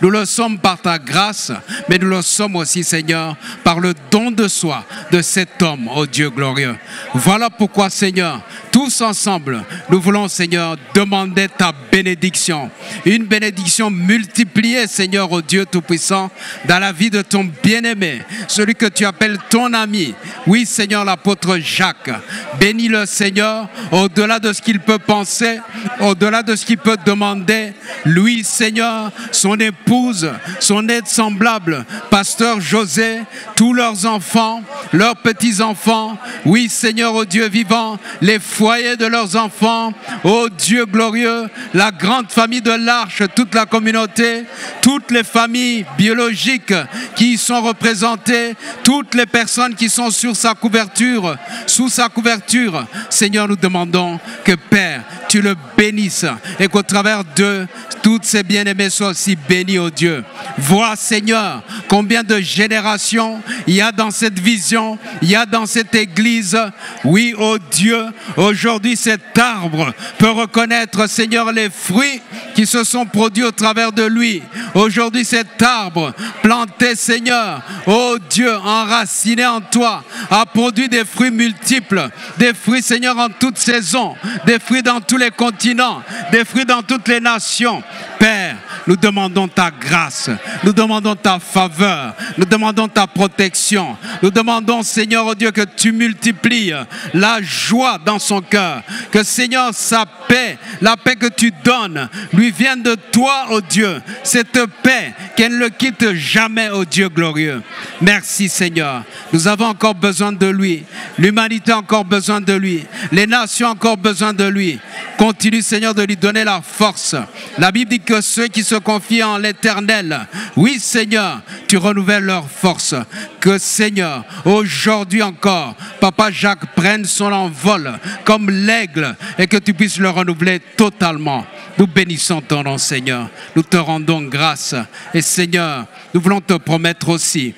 Nous le sommes par ta grâce, mais nous le sommes aussi, Seigneur, par le don de soi de cet homme, ô Dieu glorieux. Voilà pourquoi, Seigneur, tous ensemble, nous voulons, Seigneur, demander ta bénédiction. Une bénédiction multipliée, Seigneur, au Dieu Tout-Puissant, dans la vie de ton bien-aimé, celui que tu appelles ton ami. Oui, Seigneur, l'apôtre Jacques. Bénis le Seigneur, au-delà de ce qu'il peut penser, au-delà de ce qu'il peut demander. Lui, Seigneur, son épouse, son aide semblable, pasteur José, tous leurs enfants, leurs petits-enfants. Oui, Seigneur, au Dieu vivant, les foyers de leurs enfants, ô Dieu glorieux, la grande famille de l'arche, toute la communauté, toutes les familles biologiques qui y sont représentées, toutes les personnes qui sont sur sa couverture, sous sa couverture. Seigneur, nous demandons que Père, tu le bénisses et qu'au travers d'eux, toutes ces bien-aimés soient aussi bénis, ô Dieu. Vois, Seigneur, combien de générations il y a dans cette vision, il y a dans cette église. Oui, ô Dieu, aujourd'hui cet arbre peut reconnaître, Seigneur, les fruits qui se sont produits au travers de lui. Aujourd'hui, cet arbre planté, Seigneur, ô Dieu, enraciné en toi, a produit des fruits multiples, des fruits, Seigneur, en toutes saisons, des fruits dans tous les continents, des fruits dans toutes les nations. Père, nous demandons ta grâce, nous demandons ta faveur, nous demandons ta protection, nous demandons, Seigneur, oh Dieu, que tu multiplies la joie dans son que Seigneur, sa paix, la paix que tu donnes, lui vienne de toi, oh Dieu, cette paix, qu'elle ne quitte jamais, oh Dieu glorieux. Merci, Seigneur. Nous avons encore besoin de lui, l'humanité a encore besoin de lui, les nations ont encore besoin de lui. Continue, Seigneur, de lui donner la force. La Bible dit que ceux qui se confient en l'éternel, oui, Seigneur, tu renouvelles leur force. Que, Seigneur, aujourd'hui encore, Papa Jacques prenne son envol comme l'aigle et que tu puisses le renouveler totalement. Nous bénissons ton nom, Seigneur. Nous te rendons grâce. Et Seigneur, nous voulons te promettre aussi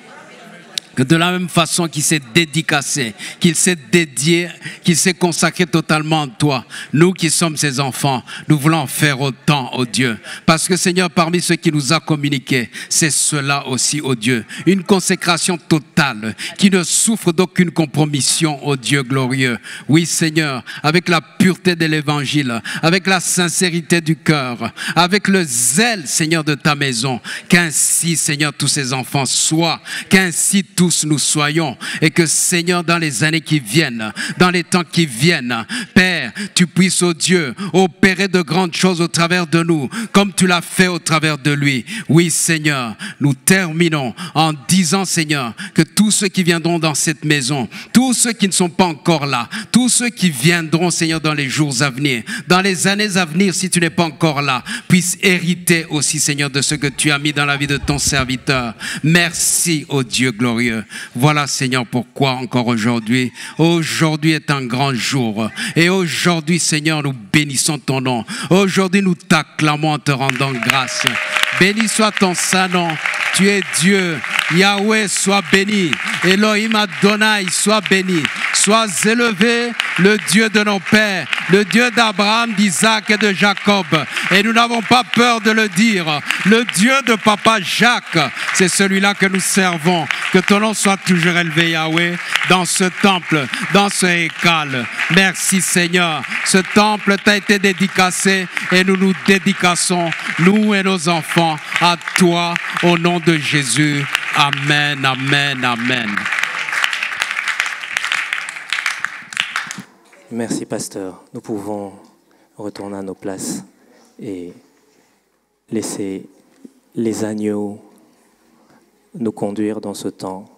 de la même façon qu'il s'est dédicacé, qu'il s'est dédié, qu'il s'est consacré totalement à toi, nous qui sommes ses enfants, nous voulons faire autant, au Dieu. Parce que Seigneur, parmi ceux qui nous a communiqué, c'est cela aussi, au Dieu. Une consécration totale qui ne souffre d'aucune compromission, au Dieu glorieux. Oui, Seigneur, avec la pureté de l'évangile, avec la sincérité du cœur, avec le zèle, Seigneur, de ta maison, qu'ainsi, Seigneur, tous ces enfants soient, qu'ainsi tous nous soyons et que Seigneur, dans les années qui viennent, dans les temps qui viennent, Père, tu puisses, oh Dieu, opérer de grandes choses au travers de nous, comme tu l'as fait au travers de lui. Oui, Seigneur, nous terminons en disant, Seigneur, que tous ceux qui viendront dans cette maison, tous ceux qui ne sont pas encore là, tous ceux qui viendront, Seigneur, dans les jours à venir, dans les années à venir, si tu n'es pas encore là, puissent hériter aussi, Seigneur, de ce que tu as mis dans la vie de ton serviteur. Merci, ô Dieu glorieux. Voilà, Seigneur, pourquoi encore aujourd'hui. Aujourd'hui est un grand jour. Et aujourd'hui, Seigneur, nous bénissons ton nom. Aujourd'hui, nous t'acclamons en te rendant grâce. Béni soit ton saint nom. Tu es Dieu. Yahweh, sois béni. Elohim Adonai, sois béni. Sois élevé, le Dieu de nos pères, le Dieu d'Abraham, d'Isaac et de Jacob. Et nous n'avons pas peur de le dire. Le Dieu de papa Jacques, c'est celui-là que nous servons. Que ton nom soit toujours élevé, Yahweh, dans ce temple, dans ce écal. Merci Seigneur. Ce temple t'a été dédicacé et nous nous dédicassons, nous et nos enfants, à toi, au nom de Jésus. Amen, amen, amen. Merci, pasteur. Nous pouvons retourner à nos places et laisser les agneaux nous conduire dans ce temps.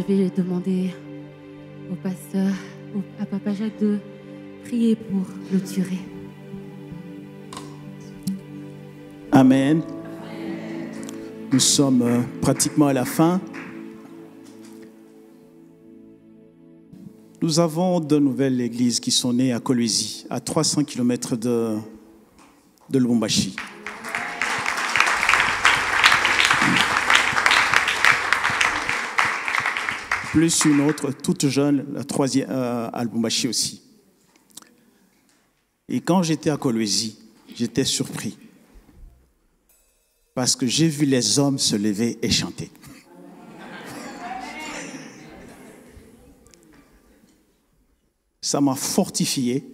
Je vais demander au pasteur, à Papa Jacques de prier pour clôturer. Amen. Nous sommes euh, pratiquement à la fin. Nous avons de nouvelles églises qui sont nées à Kolwezi, à 300 km de, de Lubumbashi. Plus une autre, toute jeune, la troisième euh, à aussi. Et quand j'étais à Kolwezi, j'étais surpris parce que j'ai vu les hommes se lever et chanter. Ça m'a fortifié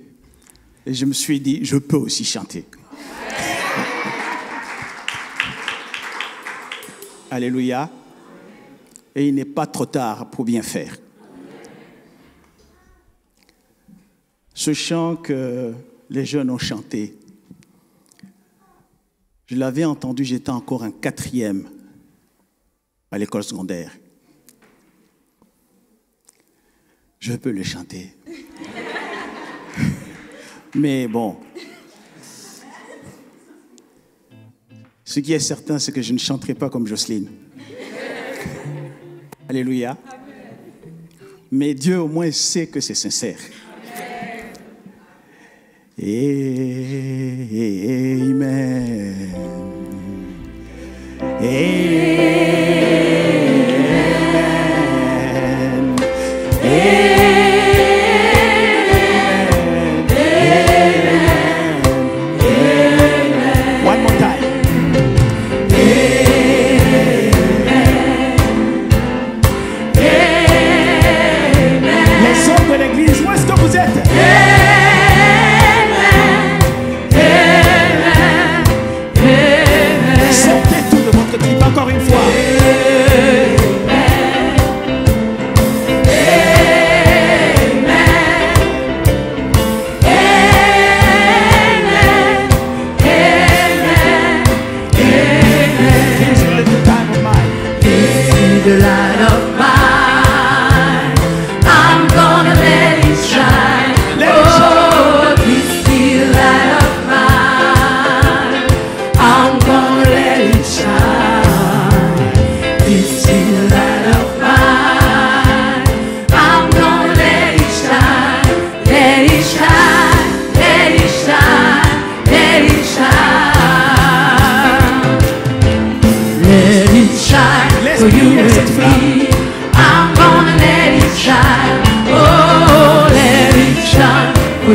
et je me suis dit, je peux aussi chanter. Alléluia. Et il n'est pas trop tard pour bien faire. Ce chant que les jeunes ont chanté, je l'avais entendu, j'étais encore un quatrième à l'école secondaire. Je peux le chanter. (laughs) Mais bon, ce qui est certain, c'est que je ne chanterai pas comme Jocelyne. Alléluia. Mais Dieu au moins sait que c'est sincère.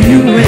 You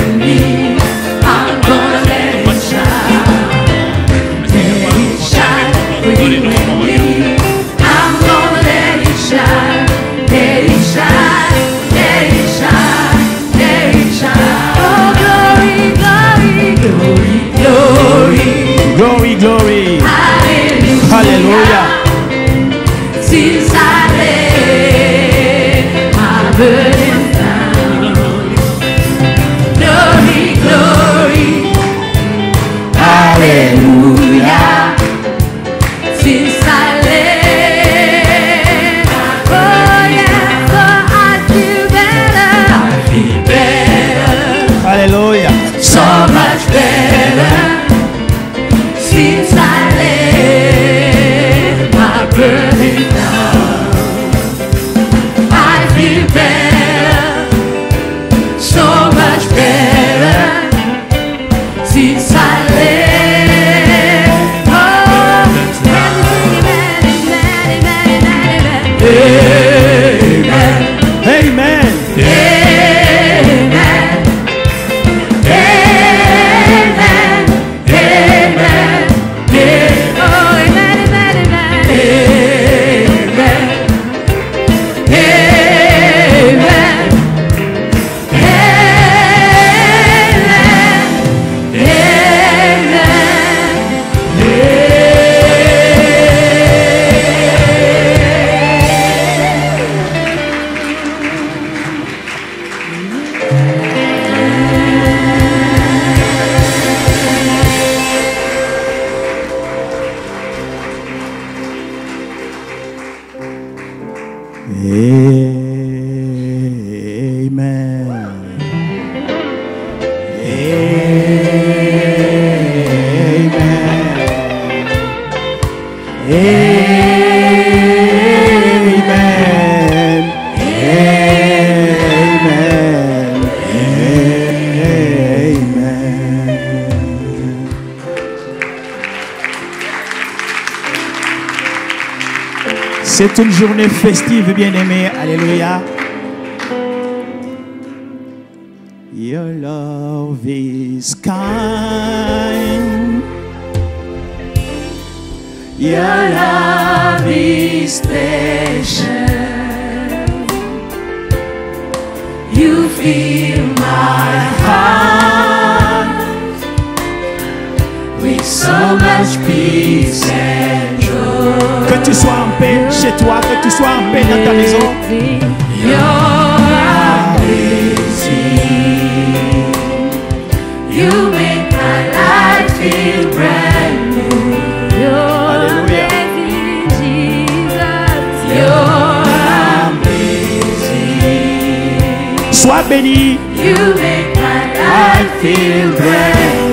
C'est une journée festive, bien-aimés. Alléluia. Your love is kind. Your love is patient. You fill my heart with so much peace. Que tu sois en paix chez toi, que tu sois en paix dans ta maison. Amazing. Sois béni. You make my life feel brand new.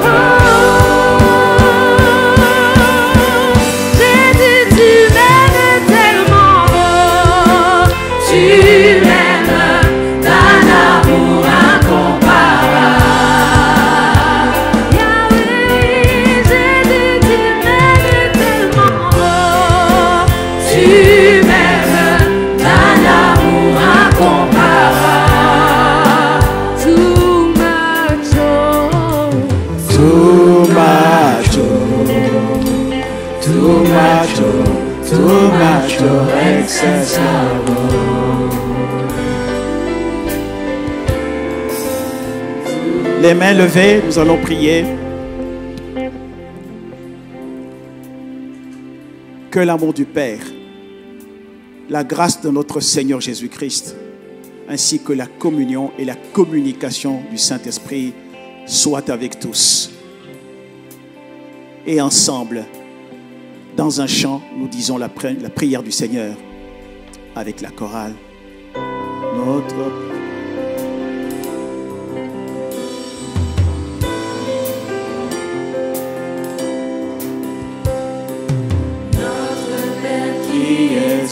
mains levées, nous allons prier. Que l'amour du Père, la grâce de notre Seigneur Jésus-Christ, ainsi que la communion et la communication du Saint-Esprit soient avec tous. Et ensemble, dans un chant, nous disons la, pri- la prière du Seigneur avec la chorale. Notre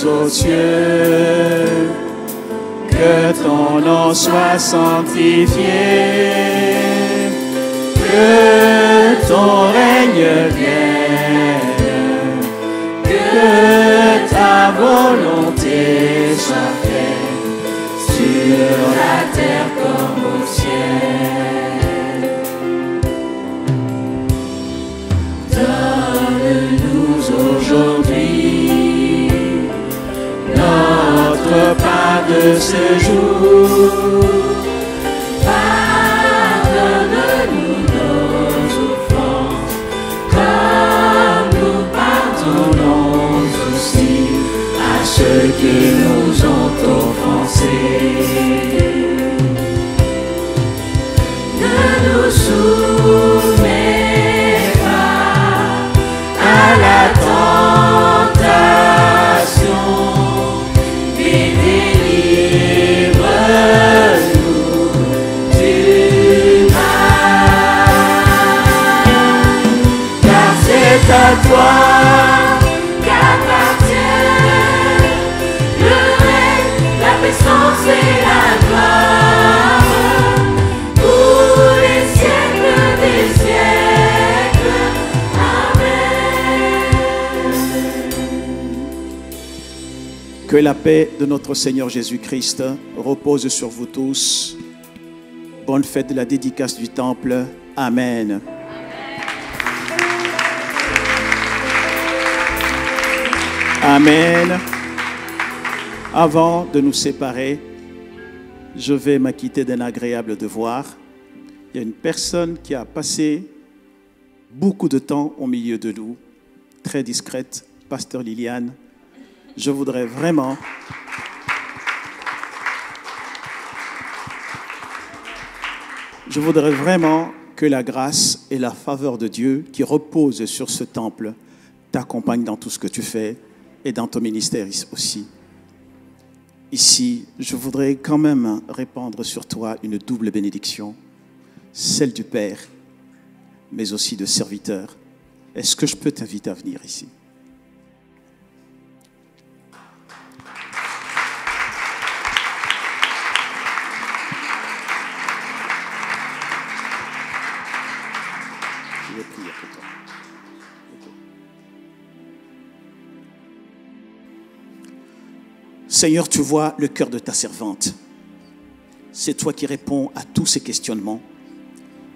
aux cieux, que ton nom soit sanctifié, que ton règne vienne, que ta volonté ce jour. Que la paix de notre Seigneur Jésus-Christ repose sur vous tous. Bonne fête de la dédicace du temple. Amen. Amen. Avant de nous séparer, je vais m'acquitter d'un agréable devoir. Il y a une personne qui a passé beaucoup de temps au milieu de nous, très discrète, Pasteur Liliane. Je voudrais vraiment Je voudrais vraiment que la grâce et la faveur de Dieu qui repose sur ce temple t'accompagnent dans tout ce que tu fais et dans ton ministère aussi. Ici, je voudrais quand même répandre sur toi une double bénédiction, celle du Père, mais aussi de serviteur. Est-ce que je peux t'inviter à venir ici? Seigneur, tu vois le cœur de ta servante. C'est toi qui réponds à tous ces questionnements.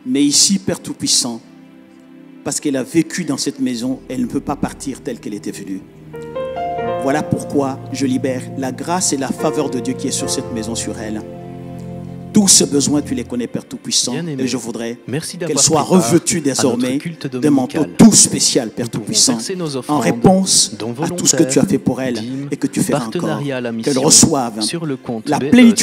Mais ici, Père Tout-Puissant, parce qu'elle a vécu dans cette maison, elle ne peut pas partir telle qu'elle était venue. Voilà pourquoi je libère la grâce et la faveur de Dieu qui est sur cette maison, sur elle. Tous ces besoins, tu les connais, Père Tout-Puissant. Et je voudrais Merci qu'elle d'avoir soit pris part revêtue à désormais d'un manteau tout spécial, Père Tout-Puissant, en réponse à tout ce que tu as fait pour elle volontaires, et que tu feras encore. partenariat à la plénitude